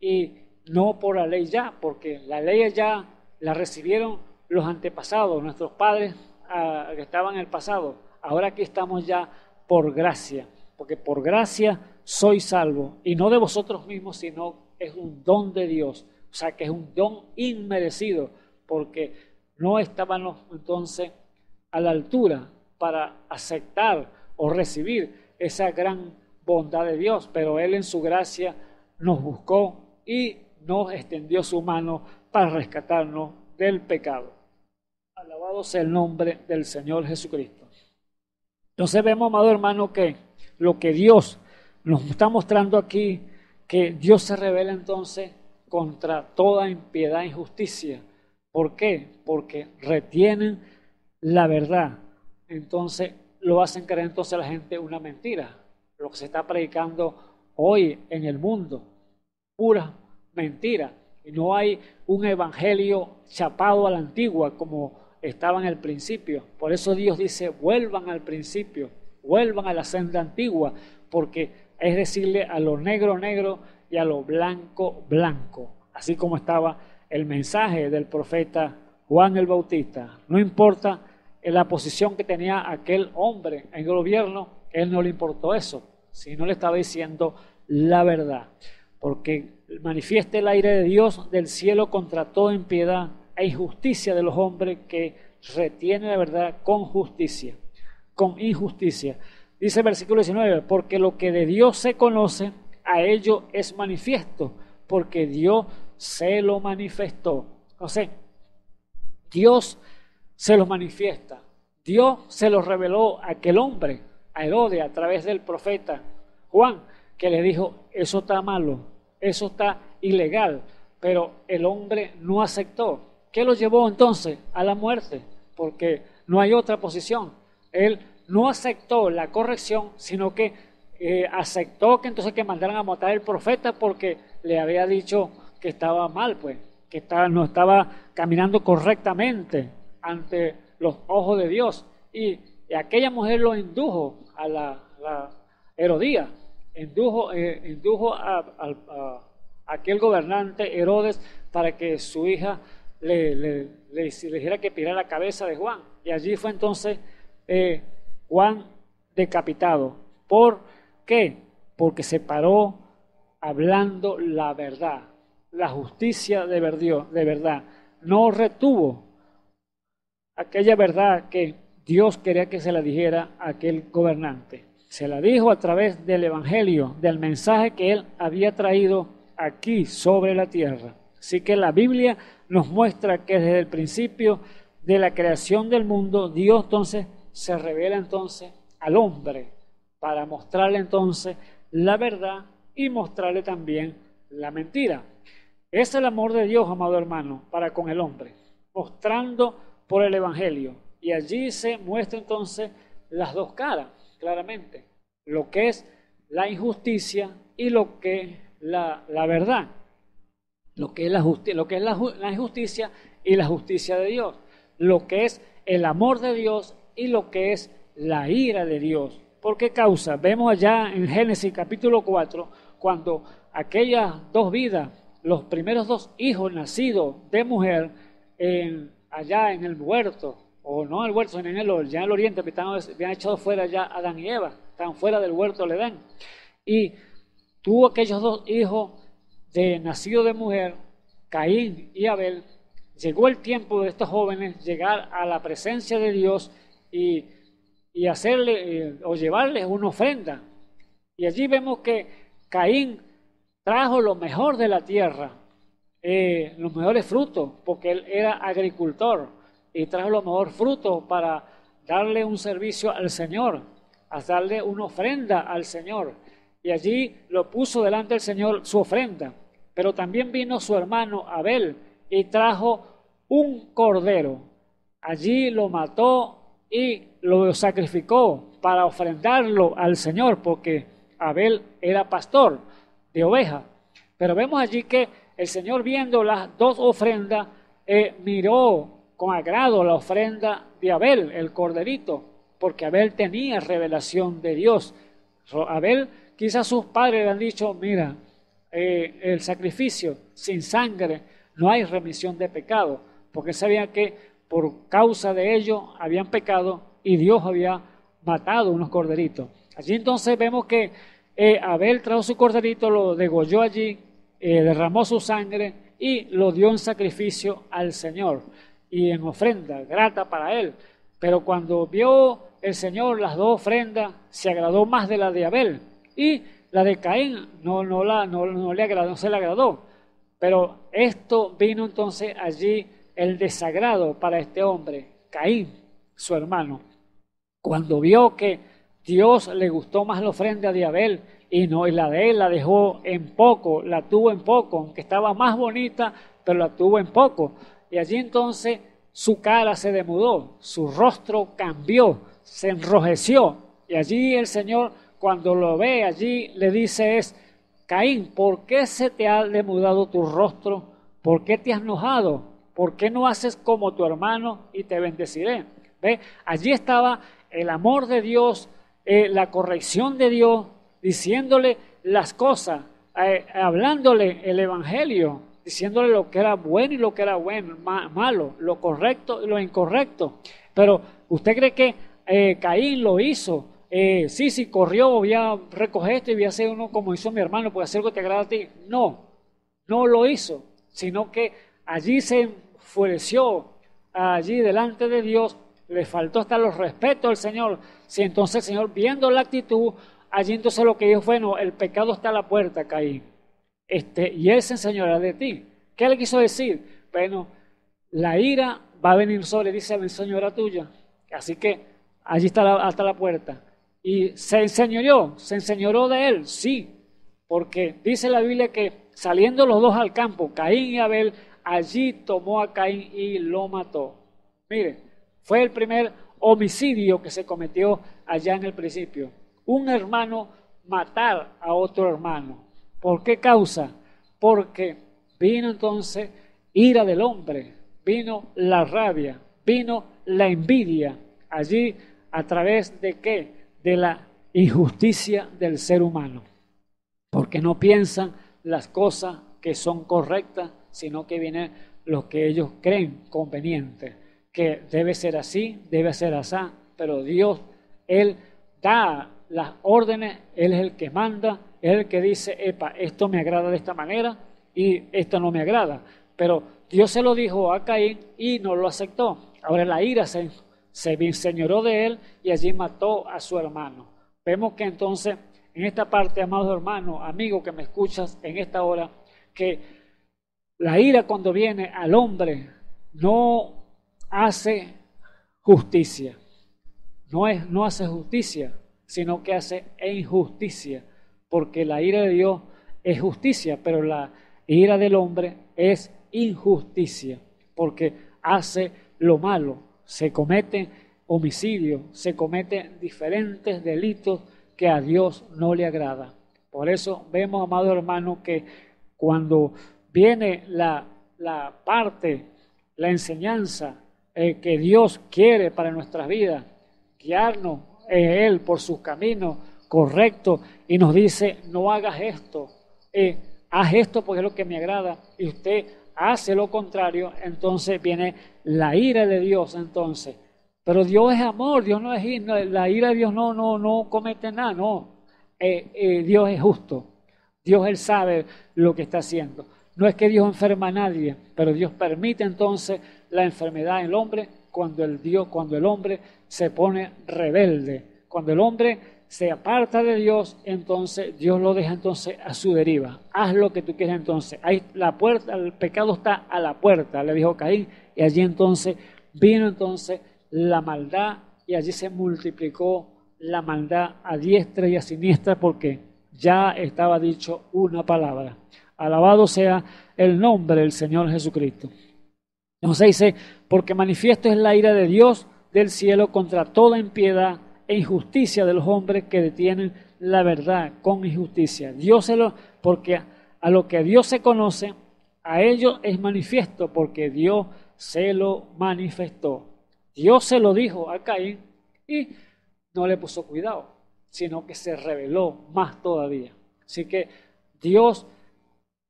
y no por la ley ya, porque la ley ya la recibieron los antepasados, nuestros padres ah, que estaban en el pasado. Ahora aquí estamos ya por gracia, porque por gracia soy salvo, y no de vosotros mismos, sino es un don de Dios, o sea que es un don inmerecido, porque no estábamos entonces a la altura para aceptar o recibir esa gran bondad de Dios, pero Él en su gracia nos buscó y nos extendió su mano para rescatarnos del pecado. Alabado sea el nombre del Señor Jesucristo. Entonces vemos, amado hermano, que lo que Dios nos está mostrando aquí, que Dios se revela entonces contra toda impiedad e injusticia ¿Por qué? Porque retienen la verdad. Entonces lo hacen creer entonces a la gente una mentira. Lo que se está predicando hoy en el mundo, pura mentira. Y no hay un evangelio chapado a la antigua como estaba en el principio. Por eso Dios dice, vuelvan al principio, vuelvan a la senda antigua, porque es decirle a lo negro negro y a lo blanco blanco, así como estaba el mensaje del profeta Juan el Bautista. No importa en la posición que tenía aquel hombre en el gobierno, él no le importó eso, sino le estaba diciendo la verdad. Porque manifiesta el aire de Dios del cielo contra toda impiedad e injusticia de los hombres que retienen la verdad con justicia, con injusticia. Dice el versículo 19, porque lo que de Dios se conoce, a ello es manifiesto, porque Dios se lo manifestó. No Dios se lo manifiesta. Dios se lo reveló a aquel hombre, a Herodes, a través del profeta Juan, que le dijo, eso está malo, eso está ilegal, pero el hombre no aceptó. ¿Qué lo llevó entonces a la muerte? Porque no hay otra posición. Él no aceptó la corrección, sino que eh, aceptó que entonces que mandaran a matar al profeta porque le había dicho que estaba mal, pues, que estaba, no estaba caminando correctamente ante los ojos de Dios. Y, aquella mujer lo indujo a la, la Herodía, indujo, eh, indujo a, aquel gobernante Herodes para que su hija le, le, dijera que pirara la cabeza de Juan. Y allí fue entonces eh, Juan decapitado. ¿Por qué? Porque se paró hablando la verdad, la justicia de verdad. No retuvo aquella verdad que Dios quería que se la dijera a aquel gobernante. Se la dijo a través del Evangelio, del mensaje que él había traído aquí sobre la tierra. Así que la Biblia nos muestra que desde el principio de la creación del mundo, Dios entonces se revela entonces al hombre para mostrarle entonces la verdad y mostrarle también la mentira. Es el amor de Dios, amado hermano, para con el hombre, mostrando por el Evangelio. Y allí se muestra entonces las dos caras, claramente, lo que es la injusticia y lo que es la, verdad, lo que es, la, lo que es la injusticia y la justicia de Dios, lo que es el amor de Dios y lo que es la ira de Dios. ¿Por qué causa? Vemos allá en Génesis capítulo 4, cuando aquellas dos vidas, los primeros dos hijos nacidos de mujer, allá en el huerto, o no en el huerto, en el, oriente, habían echado fuera ya Adán y Eva, están fuera del huerto de Edén. Y tuvo aquellos dos hijos de nacido de mujer, Caín y Abel. Llegó el tiempo de estos jóvenes llegar a la presencia de Dios y, y hacerle eh, o llevarles una ofrenda. Y allí vemos que Caín trajo lo mejor de la tierra, eh, los mejores frutos, porque él era agricultor y trajo los mejores frutos para darle un servicio al Señor, a darle una ofrenda al Señor. Y allí lo puso delante del Señor su ofrenda. Pero también vino su hermano Abel y trajo un cordero. Allí lo mató y lo sacrificó para ofrendarlo al Señor, porque Abel era pastor de ovejas. Pero vemos allí que el Señor viendo las dos ofrendas, eh, miró con agrado la ofrenda de Abel, el corderito, porque Abel tenía revelación de Dios. Abel, quizás sus padres le han dicho, mira, eh, el sacrificio sin sangre no hay remisión de pecado, porque sabían que por causa de ello habían pecado y Dios había matado unos corderitos. Allí entonces vemos que eh, Abel trajo su corderito, lo degolló allí eh, derramó su sangre y lo dio en sacrificio al Señor y en ofrenda grata para él. Pero cuando vio el Señor las dos ofrendas, se agradó más de la de Abel y la de Caín no, no, la, no, le agradó, no se le agradó. Pero esto vino entonces allí el desagrado para este hombre, Caín, su hermano. Cuando vio que Dios le gustó más la ofrenda de Abel y no, y la de él la dejó en poco, la tuvo en poco, aunque estaba más bonita, pero la tuvo en poco. Y allí entonces su cara se demudó, su rostro cambió, se enrojeció. Y allí el Señor, cuando lo ve allí, le dice es, Caín, ¿por qué se te ha demudado tu rostro? ¿Por qué te has enojado? ¿Por qué no haces como tu hermano y te bendeciré? ¿Ve? Allí estaba el amor de Dios, eh, la corrección de Dios, diciéndole las cosas, eh, hablándole el Evangelio, diciéndole lo que era bueno y lo que era bueno, malo, lo correcto y lo incorrecto. Pero usted cree que eh, Caín lo hizo. Sí, sí, corrió, voy a recoger esto y voy a hacer uno como hizo mi hermano, puede hacer algo que te agrada a ti. No, no lo hizo, sino que allí se enfureció, allí delante de Dios, le faltó hasta los respetos al Señor. Si entonces el Señor, viendo la actitud, allí entonces lo que dijo fue, no, el pecado está a la puerta, Caín. Este, y él se enseñará de ti. ¿Qué le quiso decir? Bueno, la ira va a venir sobre, dice, el señora tuya. Así que allí está hasta la puerta. Y se enseñó, se enseñoró de él, sí, porque dice la Biblia que saliendo los dos al campo, Caín y Abel, allí tomó a Caín y lo mató. Mire, fue el primer homicidio que se cometió allá en el principio. Un hermano matar a otro hermano. ¿Por qué causa? Porque vino entonces ira del hombre, vino la rabia, vino la envidia. Allí, ¿a través de qué? De la injusticia del ser humano. Porque no piensan las cosas que son correctas, sino que vienen los que ellos creen convenientes que debe ser así, debe ser así, pero Dios, Él da las órdenes, Él es el que manda, es el que dice, epa, esto me agrada de esta manera y esto no me agrada. Pero Dios se lo dijo a Caín y no lo aceptó. Ahora la ira se, se enseñoró de él y allí mató a su hermano. Vemos que entonces, en esta parte, amado hermano, amigo que me escuchas en esta hora, que la ira cuando viene al hombre no hace justicia. No, es, no hace justicia, sino que hace injusticia, porque la ira de Dios es justicia, pero la ira del hombre es injusticia, porque hace lo malo, se comete homicidio, se cometen diferentes delitos que a Dios no le agrada. Por eso vemos, amado hermano, que cuando viene la, la parte, la enseñanza eh, que Dios quiere para nuestras vidas, guiarnos en Él por sus caminos correctos y nos dice, no hagas esto, eh, haz esto porque es lo que me agrada y usted hace lo contrario, entonces viene la ira de Dios entonces. Pero Dios es amor, Dios no es la ira de Dios no, no, no comete nada, no. Eh, Dios es justo, Dios Él sabe lo que está haciendo. No es que Dios enferma a nadie, pero Dios permite entonces la enfermedad en el hombre cuando el Dios, cuando el hombre se pone rebelde, cuando el hombre se aparta de Dios, entonces Dios lo deja entonces a su deriva. Haz lo que tú quieras entonces. Ahí la puerta, el pecado está a la puerta, le dijo Caín, y allí entonces vino entonces la maldad y allí se multiplicó la maldad a diestra y a siniestra porque ya estaba dicho una palabra. Alabado sea el nombre del Señor Jesucristo. Entonces dice, porque manifiesto es la ira de Dios del cielo contra toda impiedad e injusticia de los hombres que detienen la verdad con injusticia. Dios se lo, porque a lo que Dios se conoce, a ellos es manifiesto, porque Dios se lo manifestó. Dios se lo dijo a Caín y no le puso cuidado, sino que se reveló más todavía. Así que Dios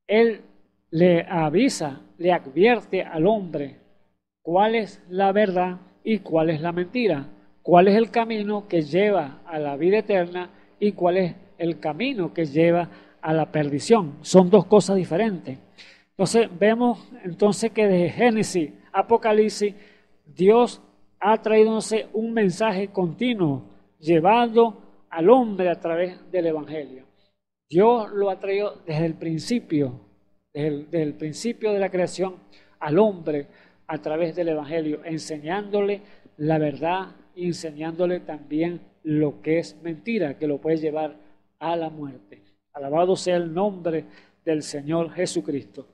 él le avisa, le advierte al hombre cuál es la verdad y cuál es la mentira, cuál es el camino que lleva a la vida eterna y cuál es el camino que lleva a la perdición. Son dos cosas diferentes. Entonces vemos entonces que desde Génesis, Apocalipsis, Dios ha traído un mensaje continuo, llevando al hombre a través del Evangelio. Dios lo ha traído desde el principio, desde el, principio de la creación al hombre a través del Evangelio, enseñándole la verdad y enseñándole también lo que es mentira, que lo puede llevar a la muerte. Alabado sea el nombre del Señor Jesucristo.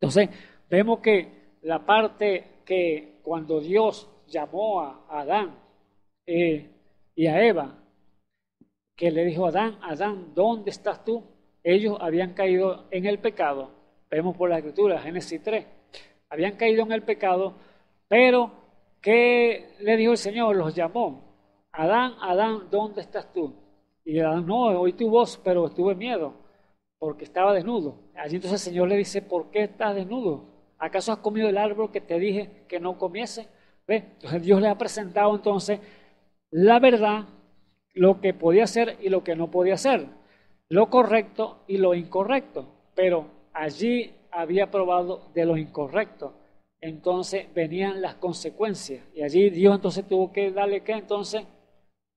Entonces, vemos que la parte que cuando Dios llamó a Adán eh, y a Eva, que le dijo a Adán, Adán, ¿dónde estás tú? Ellos habían caído en el pecado, vemos por la escritura, Génesis 3, habían caído en el pecado, pero ¿qué le dijo el Señor? Los llamó, Adán, Adán, ¿dónde estás tú? Y Adán, no, oí tu voz, pero estuve miedo, porque estaba desnudo. Allí entonces el Señor le dice, ¿por qué estás desnudo? ¿Acaso has comido el árbol que te dije que no comiese? ¿Ve? Entonces Dios le ha presentado entonces la verdad lo que podía hacer y lo que no podía hacer, lo correcto y lo incorrecto, pero allí había probado de lo incorrecto. Entonces venían las consecuencias y allí Dios entonces tuvo que darle entonces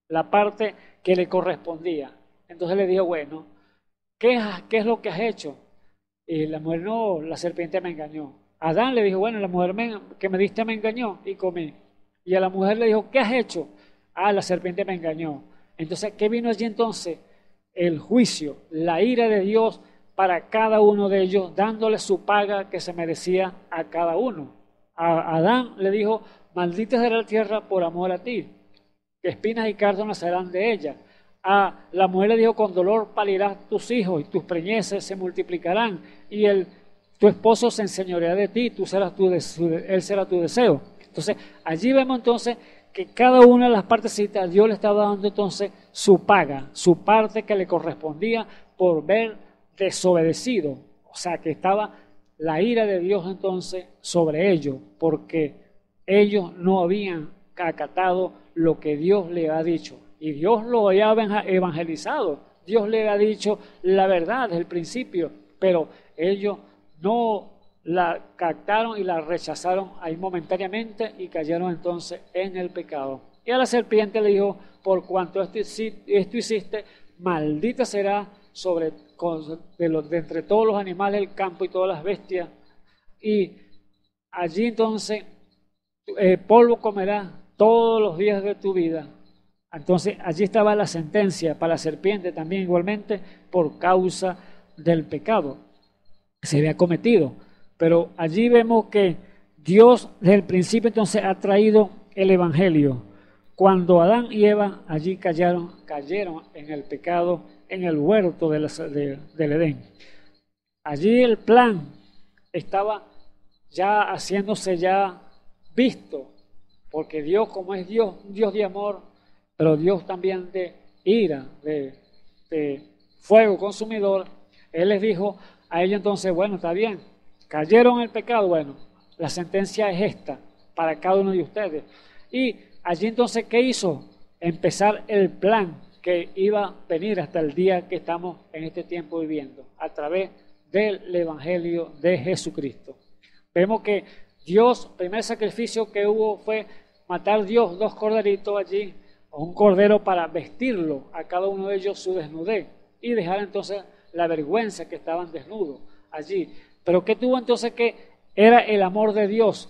la parte que le correspondía. Entonces le dijo, bueno, ¿qué, qué es lo que has hecho? Y la mujer, no, la serpiente me engañó. Adán le dijo, bueno, la mujer que me diste me engañó y comí. Y a la mujer le dijo, ¿qué has hecho? Ah, la serpiente me engañó. Entonces, ¿qué vino allí entonces? El juicio, la ira de Dios para cada uno de ellos, dándole su paga que se merecía a cada uno. A Adán le dijo, maldita será la tierra por amor a ti, que espinas y cardos nacerán de ella. A la mujer le dijo, con dolor palirás tus hijos y tus preñeces se multiplicarán y el, tu esposo se enseñoreará de ti, tú serás tu, él será tu deseo. Entonces, allí vemos entonces que cada una de las partecitas Dios le estaba dando entonces su paga, su parte que le correspondía por ver desobedecido. O sea, que estaba la ira de Dios entonces sobre ellos, porque ellos no habían acatado lo que Dios le ha dicho. Y Dios lo había evangelizado. Dios le ha dicho la verdad desde el principio, pero ellos no la captaron y la rechazaron ahí momentáneamente y cayeron entonces en el pecado. Y a la serpiente le dijo, por cuanto esto, esto hiciste, maldita será sobre de, los, de entre todos los animales del campo y todas las bestias. Y allí entonces eh, polvo comerás todos los días de tu vida. Entonces allí estaba la sentencia para la serpiente también igualmente por causa del pecado que se había cometido. Pero allí vemos que Dios desde el principio entonces ha traído el Evangelio. Cuando Adán y Eva allí cayeron, en el pecado en el huerto del Edén. Allí el plan estaba ya haciéndose ya visto, porque Dios como es Dios, Dios de amor, pero Dios también de ira, de, de fuego consumidor, Él les dijo a ellos entonces, bueno, está bien, cayeron en el pecado, bueno, la sentencia es esta para cada uno de ustedes. Y allí entonces, ¿qué hizo? Empezar el plan que iba a venir hasta el día que estamos en este tiempo viviendo, a través del Evangelio de Jesucristo. Vemos que Dios, primer sacrificio que hubo fue matar Dios dos corderitos allí, o un cordero para vestirlo a cada uno de ellos su desnudez y dejar entonces la vergüenza que estaban desnudos allí. Pero que tuvo entonces que era el amor de Dios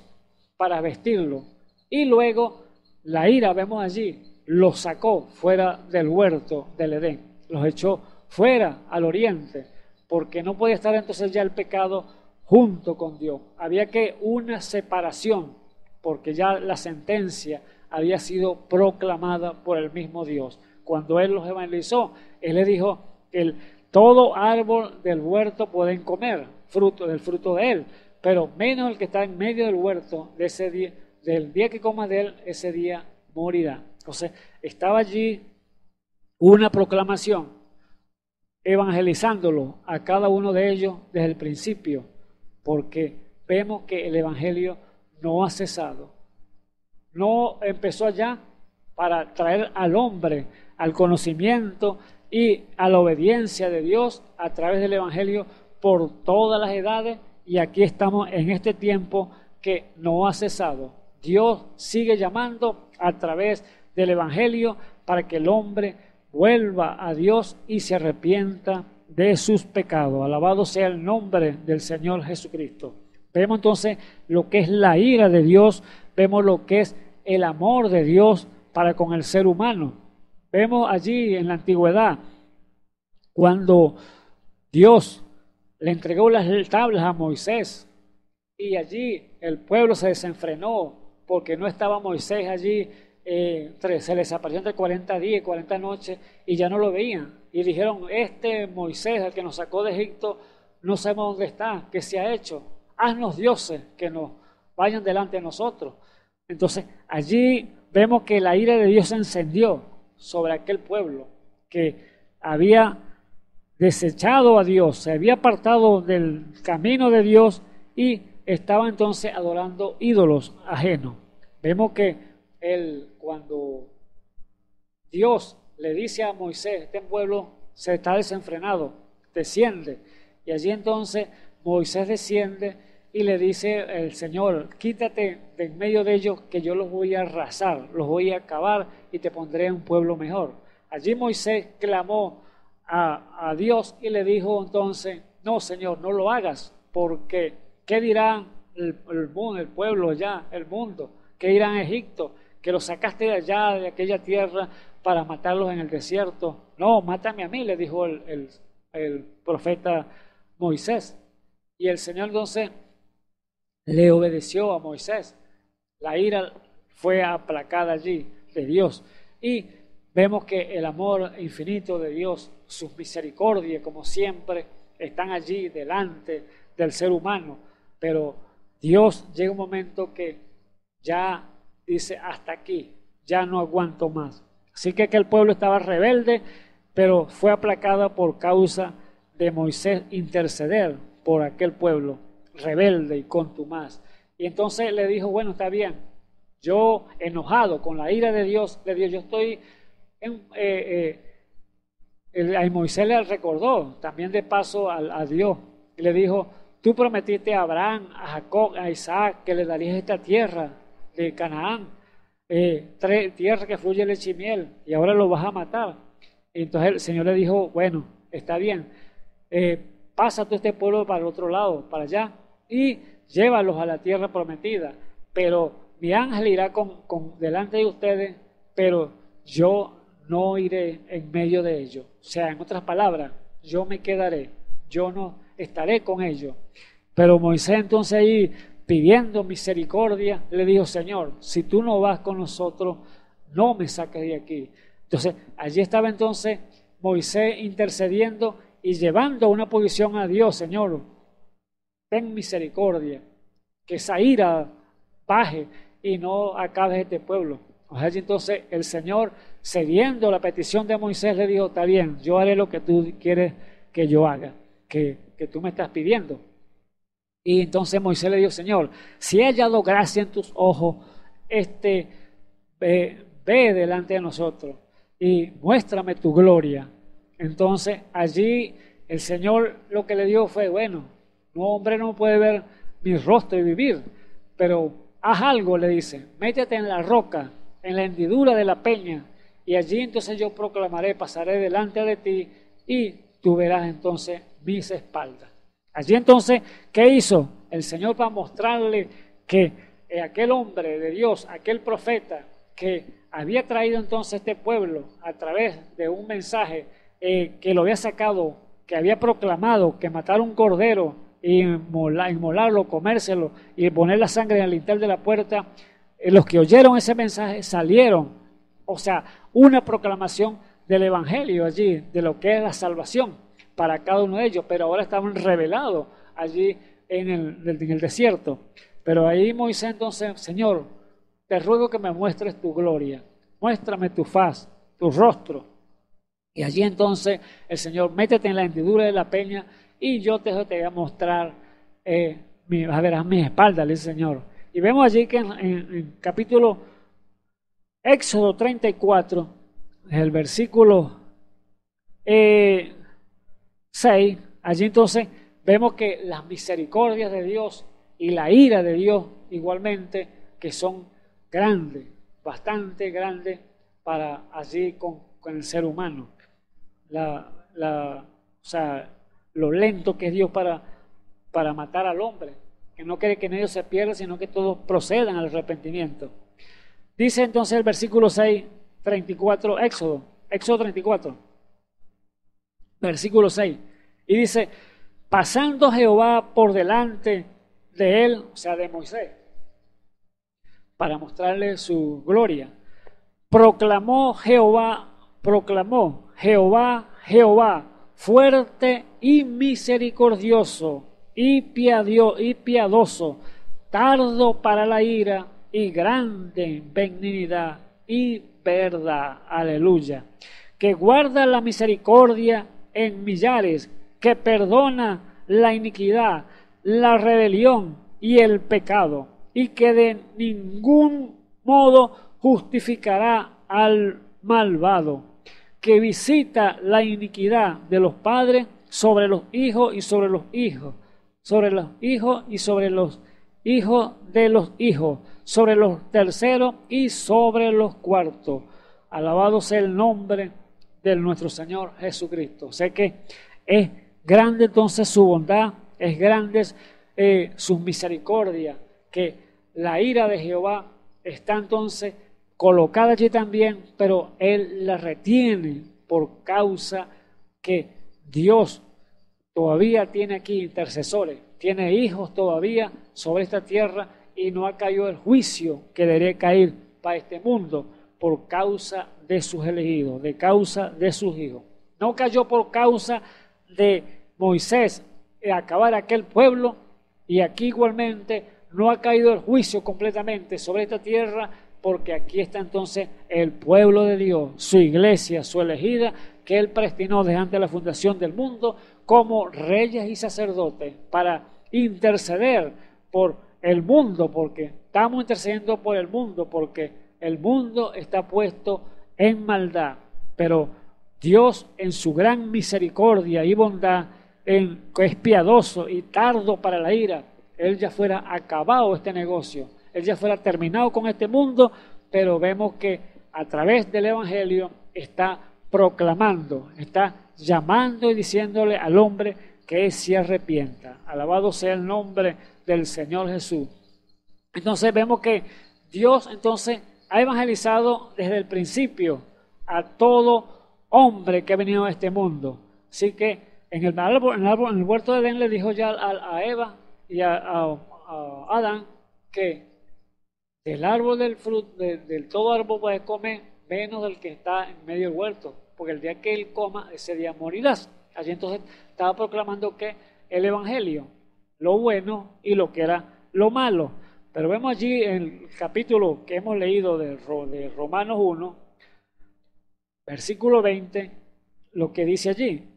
para vestirlo. Y luego la ira, vemos allí, los sacó fuera del huerto del Edén, los echó fuera al oriente, porque no podía estar entonces ya el pecado junto con Dios. Había que una separación, porque ya la sentencia había sido proclamada por el mismo Dios. Cuando Él los evangelizó, Él le dijo que todo árbol del huerto pueden comer fruto del fruto de Él, pero menos el que está en medio del huerto de ese día, del día que coma de Él, ese día morirá. Entonces, estaba allí una proclamación, evangelizándolo a cada uno de ellos desde el principio, porque vemos que el Evangelio no ha cesado. No empezó allá para traer al hombre al conocimiento y a la obediencia de Dios a través del Evangelio por todas las edades y aquí estamos en este tiempo que no ha cesado. Dios sigue llamando a través del Evangelio para que el hombre vuelva a Dios y se arrepienta de sus pecados. Alabado sea el nombre del Señor Jesucristo. Vemos entonces lo que es la ira de Dios, vemos lo que es el amor de Dios para con el ser humano. Vemos allí en la antigüedad, cuando Dios le entregó las tablas a Moisés y allí el pueblo se desenfrenó porque no estaba Moisés allí eh, se les apareció entre 40 días y 40 noches y ya no lo veían. Y dijeron, este Moisés, el que nos sacó de Egipto, no sabemos dónde está, qué se ha hecho. Haznos dioses que nos vayan delante de nosotros. Entonces, allí vemos que la ira de Dios se encendió sobre aquel pueblo que había desechado a Dios, se había apartado del camino de Dios y estaba entonces adorando ídolos ajenos. Vemos que él, cuando Dios le dice a Moisés, este pueblo se está desenfrenado, desciende. Y allí entonces Moisés desciende y le dice el Señor, quítate de en medio de ellos que yo los voy a arrasar, los voy a acabar y te pondré un pueblo mejor. Allí Moisés clamó a, Dios y le dijo entonces, no Señor, no lo hagas, porque ¿qué dirán el, el, el pueblo allá, el mundo? ¿Qué dirán Egipto? Que lo sacaste de allá, de aquella tierra, para matarlos en el desierto. No, mátame a mí, le dijo el, el profeta Moisés. Y el Señor entonces le obedeció a Moisés. La ira fue aplacada allí de Dios. Y vemos que el amor infinito de Dios, sus misericordias, como siempre, están allí delante del ser humano. Pero Dios llega un momento que ya dice, hasta aquí, ya no aguanto más. Así que aquel pueblo estaba rebelde, pero fue aplacada por causa de Moisés interceder por aquel pueblo rebelde y contumaz. Y entonces le dijo, bueno, está bien, yo enojado con la ira de Dios, le dijo, yo estoy en... Eh, eh, Moisés le recordó también de paso a, Dios y le dijo, tú prometiste a Abraham, a Jacob, a Isaac que le darías esta tierra de Canaán, eh, tierra que fluye leche y miel, y ahora lo vas a matar. Y entonces el Señor le dijo, bueno, está bien, eh, pasa todo este pueblo para el otro lado, para allá, y llévalos a la tierra prometida. Pero mi ángel irá con, delante de ustedes, pero yo no iré en medio de ellos. O sea, en otras palabras, yo me quedaré, yo no estaré con ellos. Pero Moisés entonces ahí pidiendo misericordia, le dijo, Señor, si tú no vas con nosotros, no me saques de aquí. Entonces, allí estaba entonces Moisés intercediendo y llevando una posición a Dios, Señor, ten misericordia, que esa ira baje y no acabe este pueblo. Allí entonces el Señor, cediendo la petición de Moisés, le dijo, está bien, yo haré lo que tú quieres que yo haga, que, tú me estás pidiendo. Y entonces Moisés le dijo, Señor, si he hallado gracia en tus ojos, este, ve delante de nosotros y muéstrame tu gloria. Entonces allí el Señor lo que le dio fue, bueno, un hombre no puede ver mi rostro y vivir, pero haz algo, le dice, métete en la roca, en la hendidura de la peña, y allí entonces yo proclamaré, pasaré delante de ti, y tú verás entonces mis espaldas. Allí entonces, ¿qué hizo? El Señor para mostrarle que eh, aquel hombre de Dios, aquel profeta que había traído entonces este pueblo a través de un mensaje eh, que lo había sacado, que había proclamado que matar un cordero inmolarlo, comérselo y poner la sangre en el lintel de la puerta, eh, los que oyeron ese mensaje salieron, o sea, una proclamación del Evangelio allí, de lo que es la salvación para cada uno de ellos, pero ahora estaban revelados allí en el, en el desierto. Pero ahí Moisés entonces, Señor, te ruego que me muestres tu gloria, muéstrame tu faz, tu rostro. Y allí entonces el Señor, métete en la hendidura de la peña y yo te, te voy a mostrar, eh, mi, a ver, a mi espalda, el Señor. Y vemos allí que en, en capítulo Éxodo 34, el versículo eh, 6, allí entonces vemos que las misericordias de Dios y la ira de Dios igualmente, que son grandes, bastante grandes para allí con, el ser humano. La, la, o sea, lo lento que es Dios para, para matar al hombre, que no quiere que nadie se pierda, sino que todos procedan al arrepentimiento. Dice entonces el versículo 6, 34, Éxodo, Éxodo 34 versículo 6. Y dice, pasando Jehová por delante de él, o sea, de Moisés, para mostrarle su gloria, proclamó Jehová, proclamó Jehová, Jehová, fuerte y misericordioso y, y piadoso, tardo para la ira y grande en benignidad y verdad. Aleluya. Que guarda la misericordia en millares, que perdona la iniquidad, la rebelión y el pecado, y que de ningún modo justificará al malvado, que visita la iniquidad de los padres sobre los hijos y sobre los hijos, sobre los hijos y sobre los hijos de los hijos, sobre los terceros y sobre los cuartos. Alabado sea el nombre de nuestro Señor Jesucristo. Sé que es grande entonces su bondad, es grande eh, su misericordia, que la ira de Jehová está entonces colocada allí también, pero Él la retiene por causa que Dios todavía tiene aquí intercesores, tiene hijos todavía sobre esta tierra y no ha caído el juicio que debería caer para este mundo por causa de sus elegidos, de causa de sus hijos. No cayó por causa de Moisés acabar aquel pueblo y aquí igualmente no ha caído el juicio completamente sobre esta tierra porque aquí está entonces el pueblo de Dios, su iglesia, su elegida, que Él prestinó desde antes de la fundación del mundo como reyes y sacerdotes para interceder por el mundo, porque estamos intercediendo por el mundo, porque el mundo está puesto en maldad, pero Dios en su gran misericordia y bondad, es piadoso y tardo para la ira, Él ya fuera acabado este negocio, Él ya fuera terminado con este mundo, pero vemos que a través del Evangelio está proclamando, está llamando y diciéndole al hombre que se arrepienta. Alabado sea el nombre del Señor Jesús. Entonces vemos que Dios entonces ha evangelizado desde el principio a todo hombre que ha venido a este mundo. Así que en el, árbol, en el, huerto de Edén le dijo ya a, Eva y a, Adán que del árbol del fruto, del todo árbol puede comer menos del que está en medio del huerto, porque el día que él coma, ese día morirás. Allí entonces estaba proclamando que el Evangelio, lo bueno y lo que era lo malo. Pero vemos allí en el capítulo que hemos leído de, de Romanos 1, versículo 20, lo que dice allí.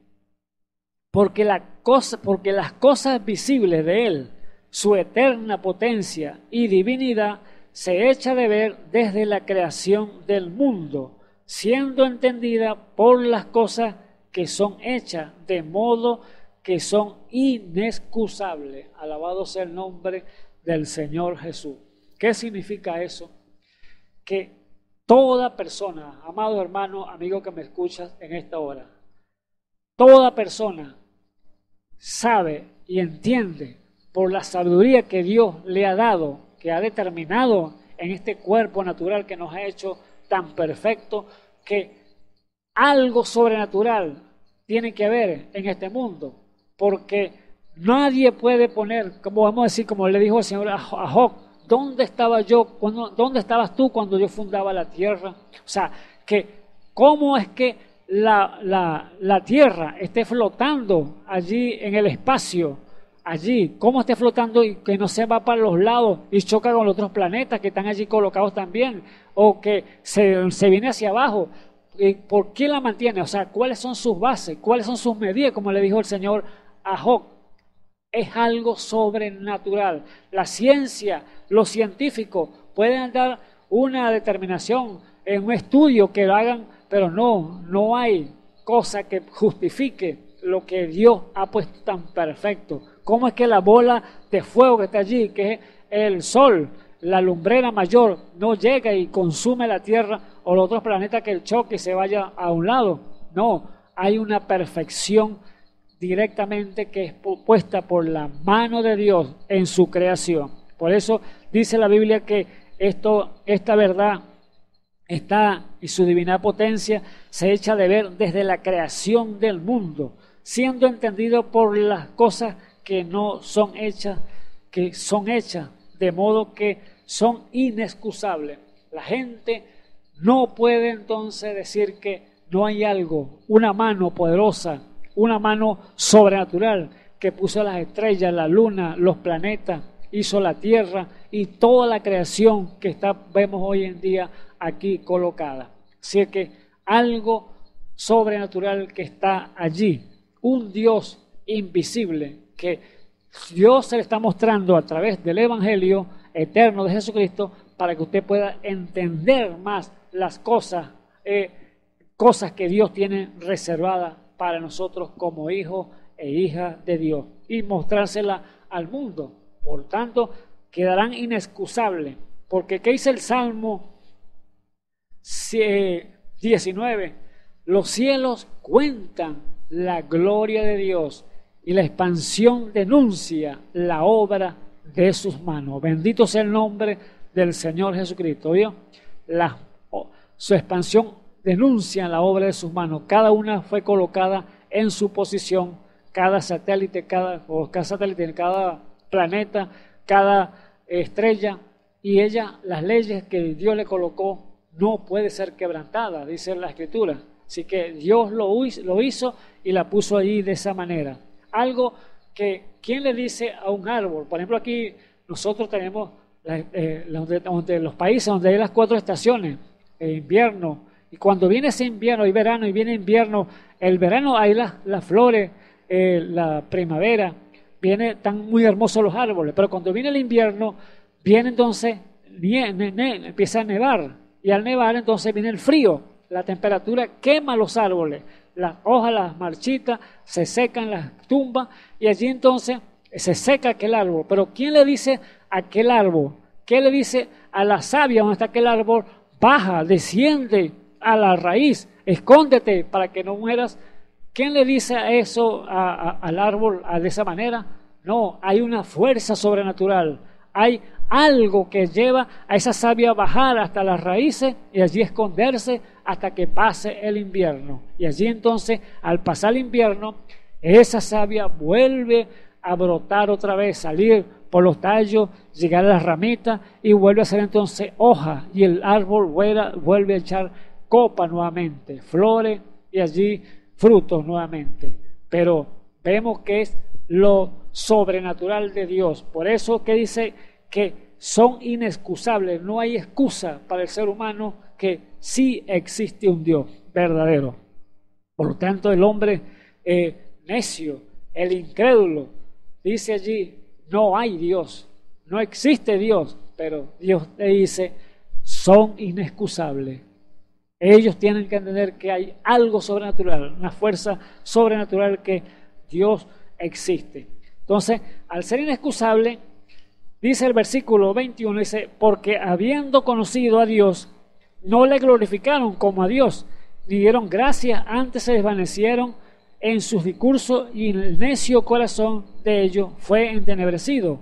Porque, la cosa, porque las cosas visibles de Él, su eterna potencia y divinidad, se echa de ver desde la creación del mundo, siendo entendida por las cosas que son hechas, de modo que son inexcusables. Alabado sea el nombre del Señor Jesús. ¿Qué significa eso? Que toda persona, amado hermano, amigo que me escuchas en esta hora, toda persona sabe y entiende por la sabiduría que Dios le ha dado, que ha determinado en este cuerpo natural que nos ha hecho tan perfecto, que algo sobrenatural tiene que haber en este mundo, porque nadie puede poner, como vamos a decir, como le dijo el Señor a Job, ¿dónde estaba yo, cuando, dónde estabas tú cuando yo fundaba la tierra? O sea, que cómo es que la, la, la tierra esté flotando allí en el espacio, allí, cómo esté flotando y que no se va para los lados y choca con los otros planetas que están allí colocados también, o que se, se viene hacia abajo. ¿Por qué la mantiene? O sea, ¿cuáles son sus bases? ¿Cuáles son sus medidas? Como le dijo el Señor a Job. Es algo sobrenatural. La ciencia, los científicos pueden dar una determinación en un estudio que lo hagan, pero no, no hay cosa que justifique lo que Dios ha puesto tan perfecto. ¿Cómo es que la bola de fuego que está allí, que es el sol, la lumbrera mayor, no llega y consume la Tierra o los otros planetas que el choque se vaya a un lado. No, hay una perfección directamente que es puesta por la mano de Dios en su creación. Por eso dice la Biblia que esto, esta verdad está y su divina potencia se echa de ver desde la creación del mundo, siendo entendido por las cosas que no son hechas, que son hechas, de modo que son inexcusables. La gente no puede entonces decir que no hay algo, una mano poderosa, una mano sobrenatural que puso las estrellas, la luna, los planetas, hizo la tierra y toda la creación que está, vemos hoy en día aquí colocada. Así que algo sobrenatural que está allí, un Dios invisible que Dios se le está mostrando a través del Evangelio eterno de Jesucristo para que usted pueda entender más las cosas, eh, cosas que Dios tiene reservadas para nosotros como hijos e hijas de Dios y mostrársela al mundo. Por tanto, quedarán inexcusables. Porque ¿qué dice el Salmo 19? Los cielos cuentan la gloria de Dios y la expansión denuncia la obra de sus manos. Bendito sea el nombre del Señor Jesucristo. ¿vio? La, su expansión denuncia la obra de sus manos. Cada una fue colocada en su posición. Cada satélite, cada, o cada satélite, cada planeta, cada estrella. Y ella, las leyes que Dios le colocó, no puede ser quebrantada, dice la Escritura. Así que Dios lo hizo y la puso allí de esa manera. Algo que, ¿quién le dice a un árbol? Por ejemplo, aquí nosotros tenemos eh, los países donde hay las cuatro estaciones, eh, invierno, y cuando viene ese invierno, hay verano y viene invierno, el verano hay las, flores, eh, la primavera, viene, están muy hermosos los árboles, pero cuando viene el invierno, viene entonces, empieza a nevar, y al nevar entonces viene el frío, la temperatura quema los árboles, las hojas las marchitas, se secan las tumbas, y allí entonces se seca aquel árbol. Pero ¿quién le dice a aquel árbol? ¿Qué le dice a la savia donde está aquel árbol? Baja, desciende a la raíz, escóndete para que no mueras. ¿Quién le dice eso al árbol de esa manera? No, hay una fuerza sobrenatural, hay algo que lleva a esa savia a bajar hasta las raíces y allí esconderse hasta que pase el invierno. Y allí entonces, al pasar el invierno, esa savia vuelve a brotar otra vez, salir por los tallos, llegar a las ramitas y vuelve a ser entonces hoja y el árbol vuelve a echar copa nuevamente, flores y allí frutos nuevamente. Pero vemos que es lo sobrenatural de Dios. Por eso que dice que son inexcusables, no hay excusa para el ser humano que sí existe un Dios verdadero. Por lo tanto, el hombre eh, necio, el incrédulo, dice allí, no hay Dios, no existe Dios, pero Dios le dice, son inexcusables. Ellos tienen que entender que hay algo sobrenatural, una fuerza sobrenatural que Dios existe. Entonces, al ser inexcusable, dice el versículo 21, dice, porque habiendo conocido a Dios, no le glorificaron como a Dios, ni dieron gracia, antes se desvanecieron en sus discursos y el necio corazón de ellos fue entenebrecido.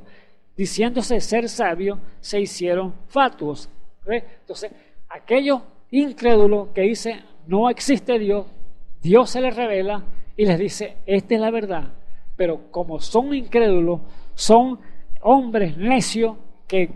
Diciéndose ser sabio, se hicieron fatuos. Entonces, aquellos incrédulos que dicen no existe Dios, Dios se les revela y les dice, esta es la verdad. Pero como son incrédulos, son hombres necios que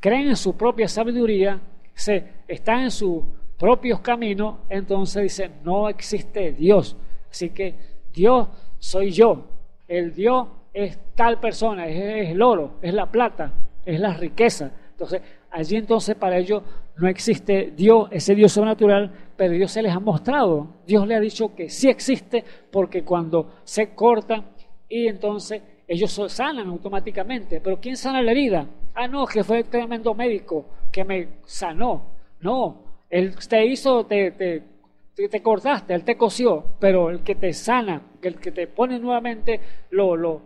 creen en su propia sabiduría, se están en sus propios caminos, entonces dicen, no existe Dios. Así que Dios soy yo, el Dios es tal persona, es, el oro, es la plata, es la riqueza. Entonces, allí entonces para ellos no existe Dios, ese Dios sobrenatural, pero Dios se les ha mostrado. Dios le ha dicho que sí existe porque cuando se corta y entonces ellos sanan automáticamente. Pero ¿quién sana la herida? Ah, no, que fue el tremendo médico que me sanó. No, él te hizo, te, te, te cortaste, él te cosió, pero el que te sana, el que te pone nuevamente lo, lo,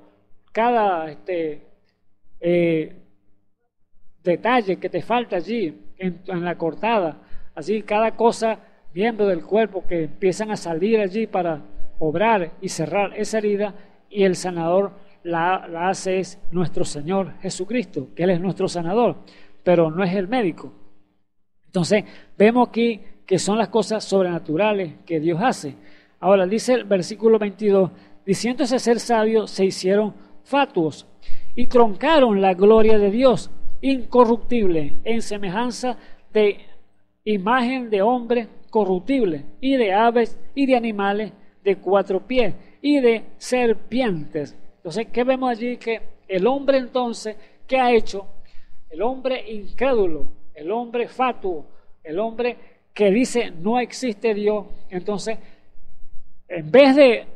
cada este, eh, detalle que te falta allí en, en, la cortada, así cada cosa, miembro del cuerpo que empiezan a salir allí para obrar y cerrar esa herida y el sanador la, hace es nuestro Señor Jesucristo, que Él es nuestro sanador, pero no es el médico. Entonces, vemos aquí que son las cosas sobrenaturales que Dios hace. Ahora dice el versículo 22, diciéndose ser sabios, se hicieron fatuos y troncaron la gloria de Dios, incorruptible, en semejanza de imagen de hombre corruptible, y de aves y de animales de cuatro pies, y de serpientes. Entonces, ¿qué vemos allí? Que el hombre entonces, ¿qué ha hecho? El hombre incrédulo, el hombre fatuo, el hombre que dice no existe Dios, entonces, en vez de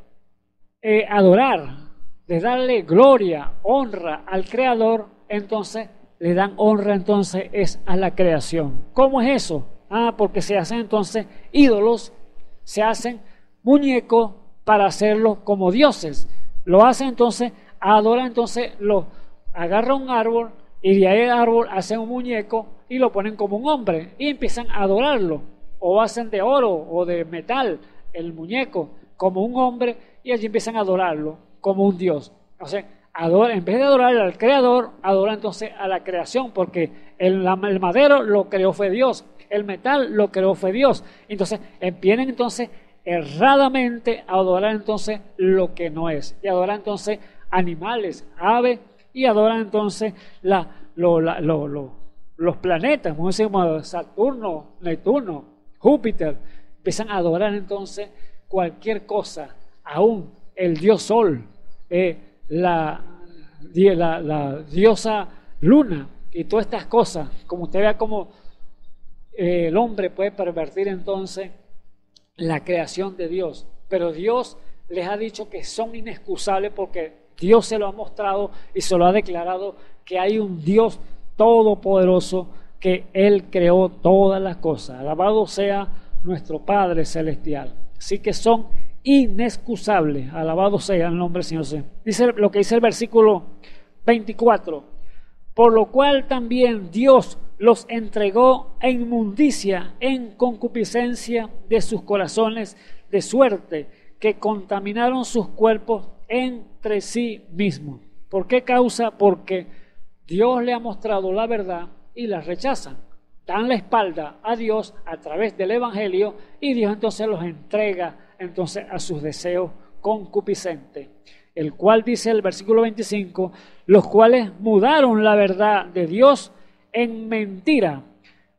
eh, adorar, de darle gloria, honra al Creador, entonces le dan honra entonces es a la creación. ¿Cómo es eso? Ah, porque se hacen entonces ídolos, se hacen muñecos para hacerlos como dioses. Lo hacen entonces, adora entonces, lo agarra un árbol y de ahí el árbol hacen un muñeco y lo ponen como un hombre y empiezan a adorarlo. O hacen de oro o de metal el muñeco como un hombre y allí empiezan a adorarlo como un dios. O sea, adora, en vez de adorar al creador, adora entonces a la creación, porque el, madero lo creó fue Dios, el metal lo creó fue Dios. Entonces, vienen entonces erradamente adorar entonces lo que no es. Y adorar entonces animales, aves, y adoran entonces los planetas, como decimos Saturno, Neptuno, Júpiter. Empiezan a adorar entonces cualquier cosa, aún el dios Sol, eh, la, la, diosa Luna y todas estas cosas, como usted vea como eh, el hombre puede pervertir entonces la creación de Dios, pero Dios les ha dicho que son inexcusables porque Dios se lo ha mostrado y se lo ha declarado que hay un Dios todopoderoso que Él creó todas las cosas. Alabado sea nuestro Padre Celestial. Así que son inexcusables. Alabado sea el nombre del Señor. Dice lo que dice el versículo 24. Por lo cual también Dios los entregó en inmundicia, en concupiscencia de sus corazones, de suerte que contaminaron sus cuerpos entre sí mismos. ¿Por qué causa? Porque Dios le ha mostrado la verdad y la rechazan. Dan la espalda a Dios a través del Evangelio y Dios entonces los entrega entonces a sus deseos concupiscentes. El cual dice el versículo 25, los cuales mudaron la verdad de Dios en mentira,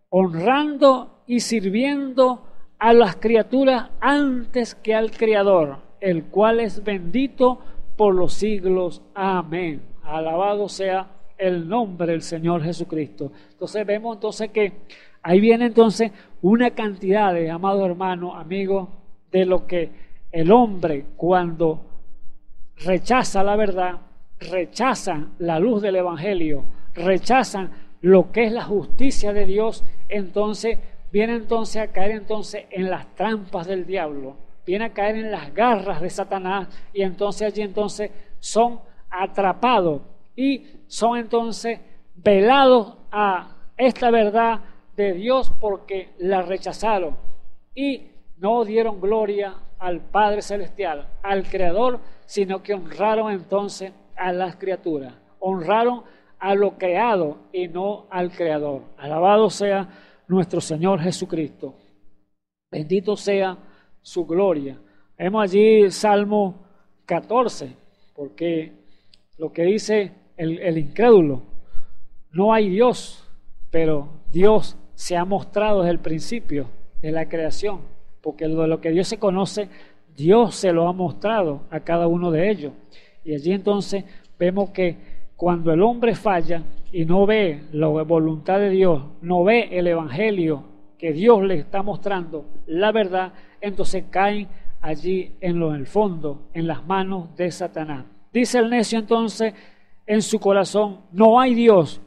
honrando y sirviendo a las criaturas antes que al Creador, el cual es bendito por los siglos. Amén. Alabado sea el nombre del Señor Jesucristo. Entonces vemos entonces que ahí viene entonces una cantidad de, amado hermano, amigo, de lo que el hombre cuando rechaza la verdad, rechaza la luz del Evangelio, rechazan lo que es la justicia de Dios, entonces viene entonces a caer entonces en las trampas del diablo, viene a caer en las garras de Satanás y entonces allí entonces son atrapados y son entonces velados a esta verdad de Dios porque la rechazaron y no dieron gloria al Padre Celestial, al Creador, sino que honraron entonces a las criaturas, honraron a lo creado y no al Creador. Alabado sea nuestro Señor Jesucristo. Bendito sea su gloria. Vemos allí Salmo 14, porque lo que dice el, el incrédulo, no hay Dios, pero Dios se ha mostrado desde el principio de la creación, porque lo de lo que Dios se conoce, Dios se lo ha mostrado a cada uno de ellos. Y allí entonces vemos que cuando el hombre falla y no ve la voluntad de Dios, no ve el Evangelio que Dios le está mostrando, la verdad, entonces caen allí en lo el fondo, en las manos de Satanás. Dice el necio entonces en su corazón, no hay Dios,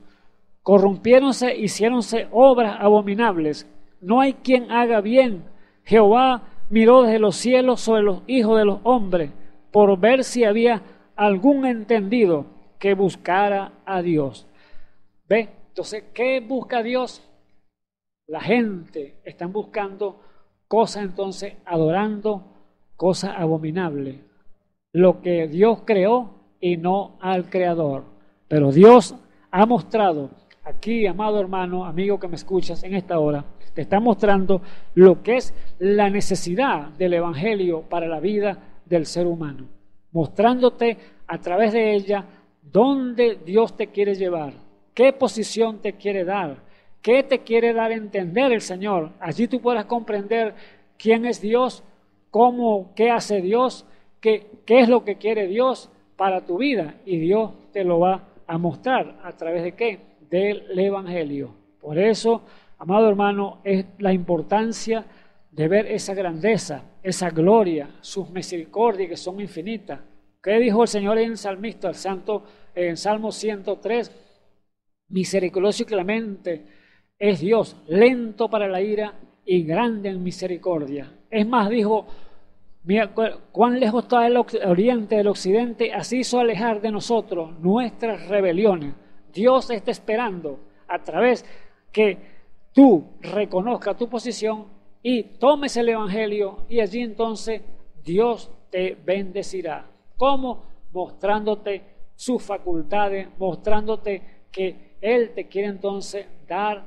corrompiéronse, hiciéronse obras abominables, no hay quien haga bien. Jehová miró desde los cielos sobre los hijos de los hombres por ver si había algún entendido que buscara a Dios. ¿Ve? Entonces, ¿qué busca Dios? La gente están buscando cosas entonces, adorando cosas abominables. Lo que Dios creó y no al Creador. Pero Dios ha mostrado aquí, amado hermano, amigo que me escuchas en esta hora, te está mostrando lo que es la necesidad del Evangelio para la vida del ser humano, mostrándote a través de ella dónde Dios te quiere llevar, qué posición te quiere dar, qué te quiere dar a entender el Señor. Allí tú puedas comprender quién es Dios, cómo, qué hace Dios, qué, qué es lo que quiere Dios para tu vida. Y Dios te lo va a mostrar a través de qué? Del Evangelio. Por eso, amado hermano, es la importancia de ver esa grandeza, esa gloria, sus misericordias que son infinitas. ¿Qué dijo el Señor en el salmista, el santo en Salmo 103, misericordioso y clemente es Dios, lento para la ira y grande en misericordia. Es más, dijo, mira, cuán lejos está el oriente del occidente, así hizo alejar de nosotros nuestras rebeliones. Dios está esperando a través que tú reconozcas tu posición y tomes el Evangelio y allí entonces Dios te bendecirá. ¿Cómo? Mostrándote sus facultades, mostrándote que Él te quiere entonces dar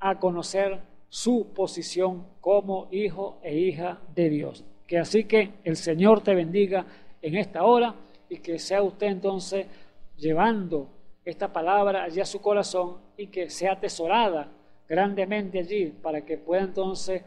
a conocer su posición como hijo e hija de Dios. Que así que el Señor te bendiga en esta hora y que sea usted entonces llevando esta palabra allí a su corazón y que sea atesorada grandemente allí para que pueda entonces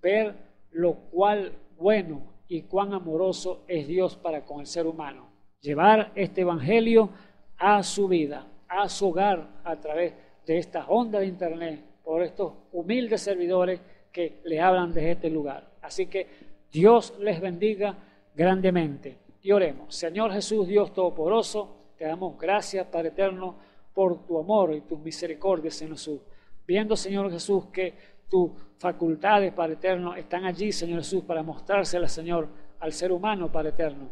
ver lo cual bueno y cuán amoroso es Dios para con el ser humano. Llevar este evangelio a su vida, a su hogar a través de estas ondas de internet, por estos humildes servidores que le hablan desde este lugar. Así que Dios les bendiga grandemente. Y oremos. Señor Jesús, Dios Todopoderoso, te damos gracias, Padre Eterno, por tu amor y tus misericordias, Señor Jesús. Viendo, Señor Jesús, que tus facultades, Padre Eterno, están allí, Señor Jesús, para mostrárselas, Señor, al ser humano, Padre Eterno.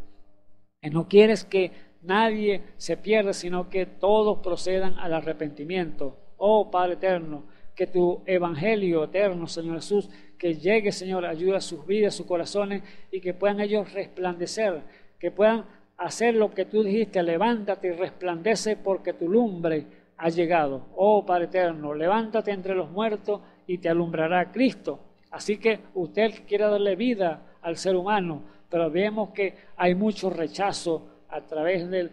Y no quieres que nadie se pierda, sino que todos procedan al arrepentimiento. Oh Padre Eterno, que tu evangelio eterno, Señor Jesús, que llegue, Señor, ayuda a sus vidas, sus corazones y que puedan ellos resplandecer, que puedan hacer lo que tú dijiste, levántate y resplandece porque tu lumbre ha llegado. Oh Padre eterno, levántate entre los muertos y te alumbrará Cristo. Así que usted quiere darle vida al ser humano, pero vemos que hay mucho rechazo a través de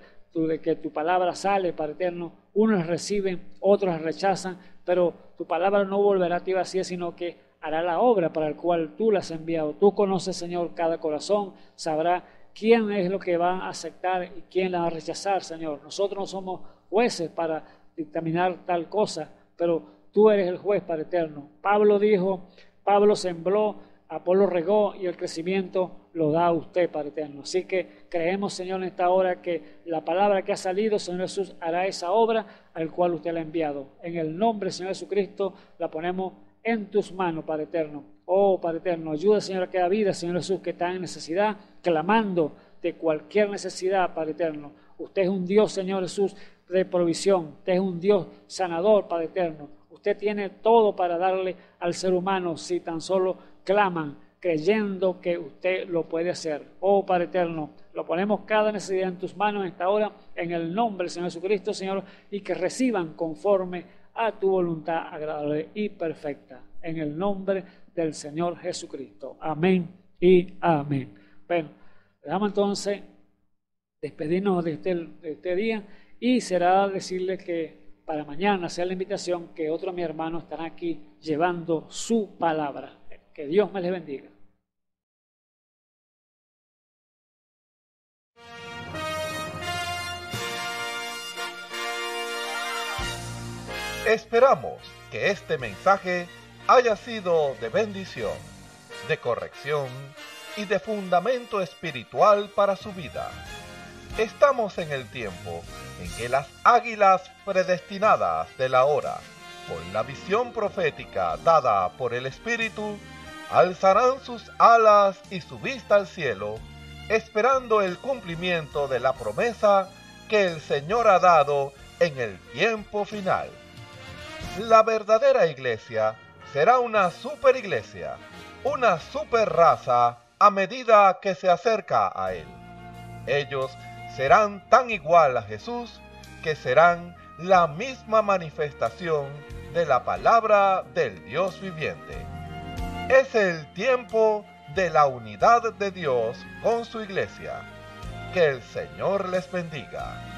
que tu palabra sale, Padre eterno. Unos reciben, otros rechazan, pero tu palabra no volverá a ti vacía, sino que hará la obra para la cual tú la has enviado. Tú conoces, Señor, cada corazón, sabrá quién es lo que va a aceptar y quién la va a rechazar, Señor. Nosotros no somos jueces para dictaminar tal cosa, pero tú eres el juez para eterno. Pablo dijo, Pablo sembró, Apolo regó y el crecimiento lo da a usted, Padre eterno. Así que creemos, Señor, en esta hora que la palabra que ha salido, Señor Jesús, hará esa obra al cual usted la ha enviado. En el nombre, Señor Jesucristo, la ponemos en tus manos, Padre eterno. Oh, Padre eterno, ayuda, Señor, a cada vida, Señor Jesús, que está en necesidad, clamando de cualquier necesidad, Padre eterno. Usted es un Dios, Señor Jesús, de provisión. Usted es un Dios sanador, Padre eterno. Usted tiene todo para darle al ser humano si tan solo claman, creyendo que usted lo puede hacer. Oh, Padre eterno, lo ponemos cada necesidad en tus manos en esta hora, en el nombre del Señor Jesucristo, Señor, y que reciban conforme a tu voluntad agradable y perfecta. En el nombre del Señor Jesucristo. Amén y amén. Bueno, vamos entonces despedirnos de este, de este día y será decirle que para mañana sea la invitación que otro de mis hermanos estará aquí llevando su palabra. Que Dios me les bendiga. Esperamos que este mensaje haya sido de bendición, de corrección y de fundamento espiritual para su vida. Estamos en el tiempo en que las águilas predestinadas de la hora, con la visión profética dada por el Espíritu, alzarán sus alas y su vista al cielo, esperando el cumplimiento de la promesa que el Señor ha dado en el tiempo final. La verdadera iglesia será una super iglesia, una super raza a medida que se acerca a Él. Ellos serán tan igual a Jesús que serán la misma manifestación de la palabra del Dios viviente. Es el tiempo de la unidad de Dios con su iglesia. Que el Señor les bendiga.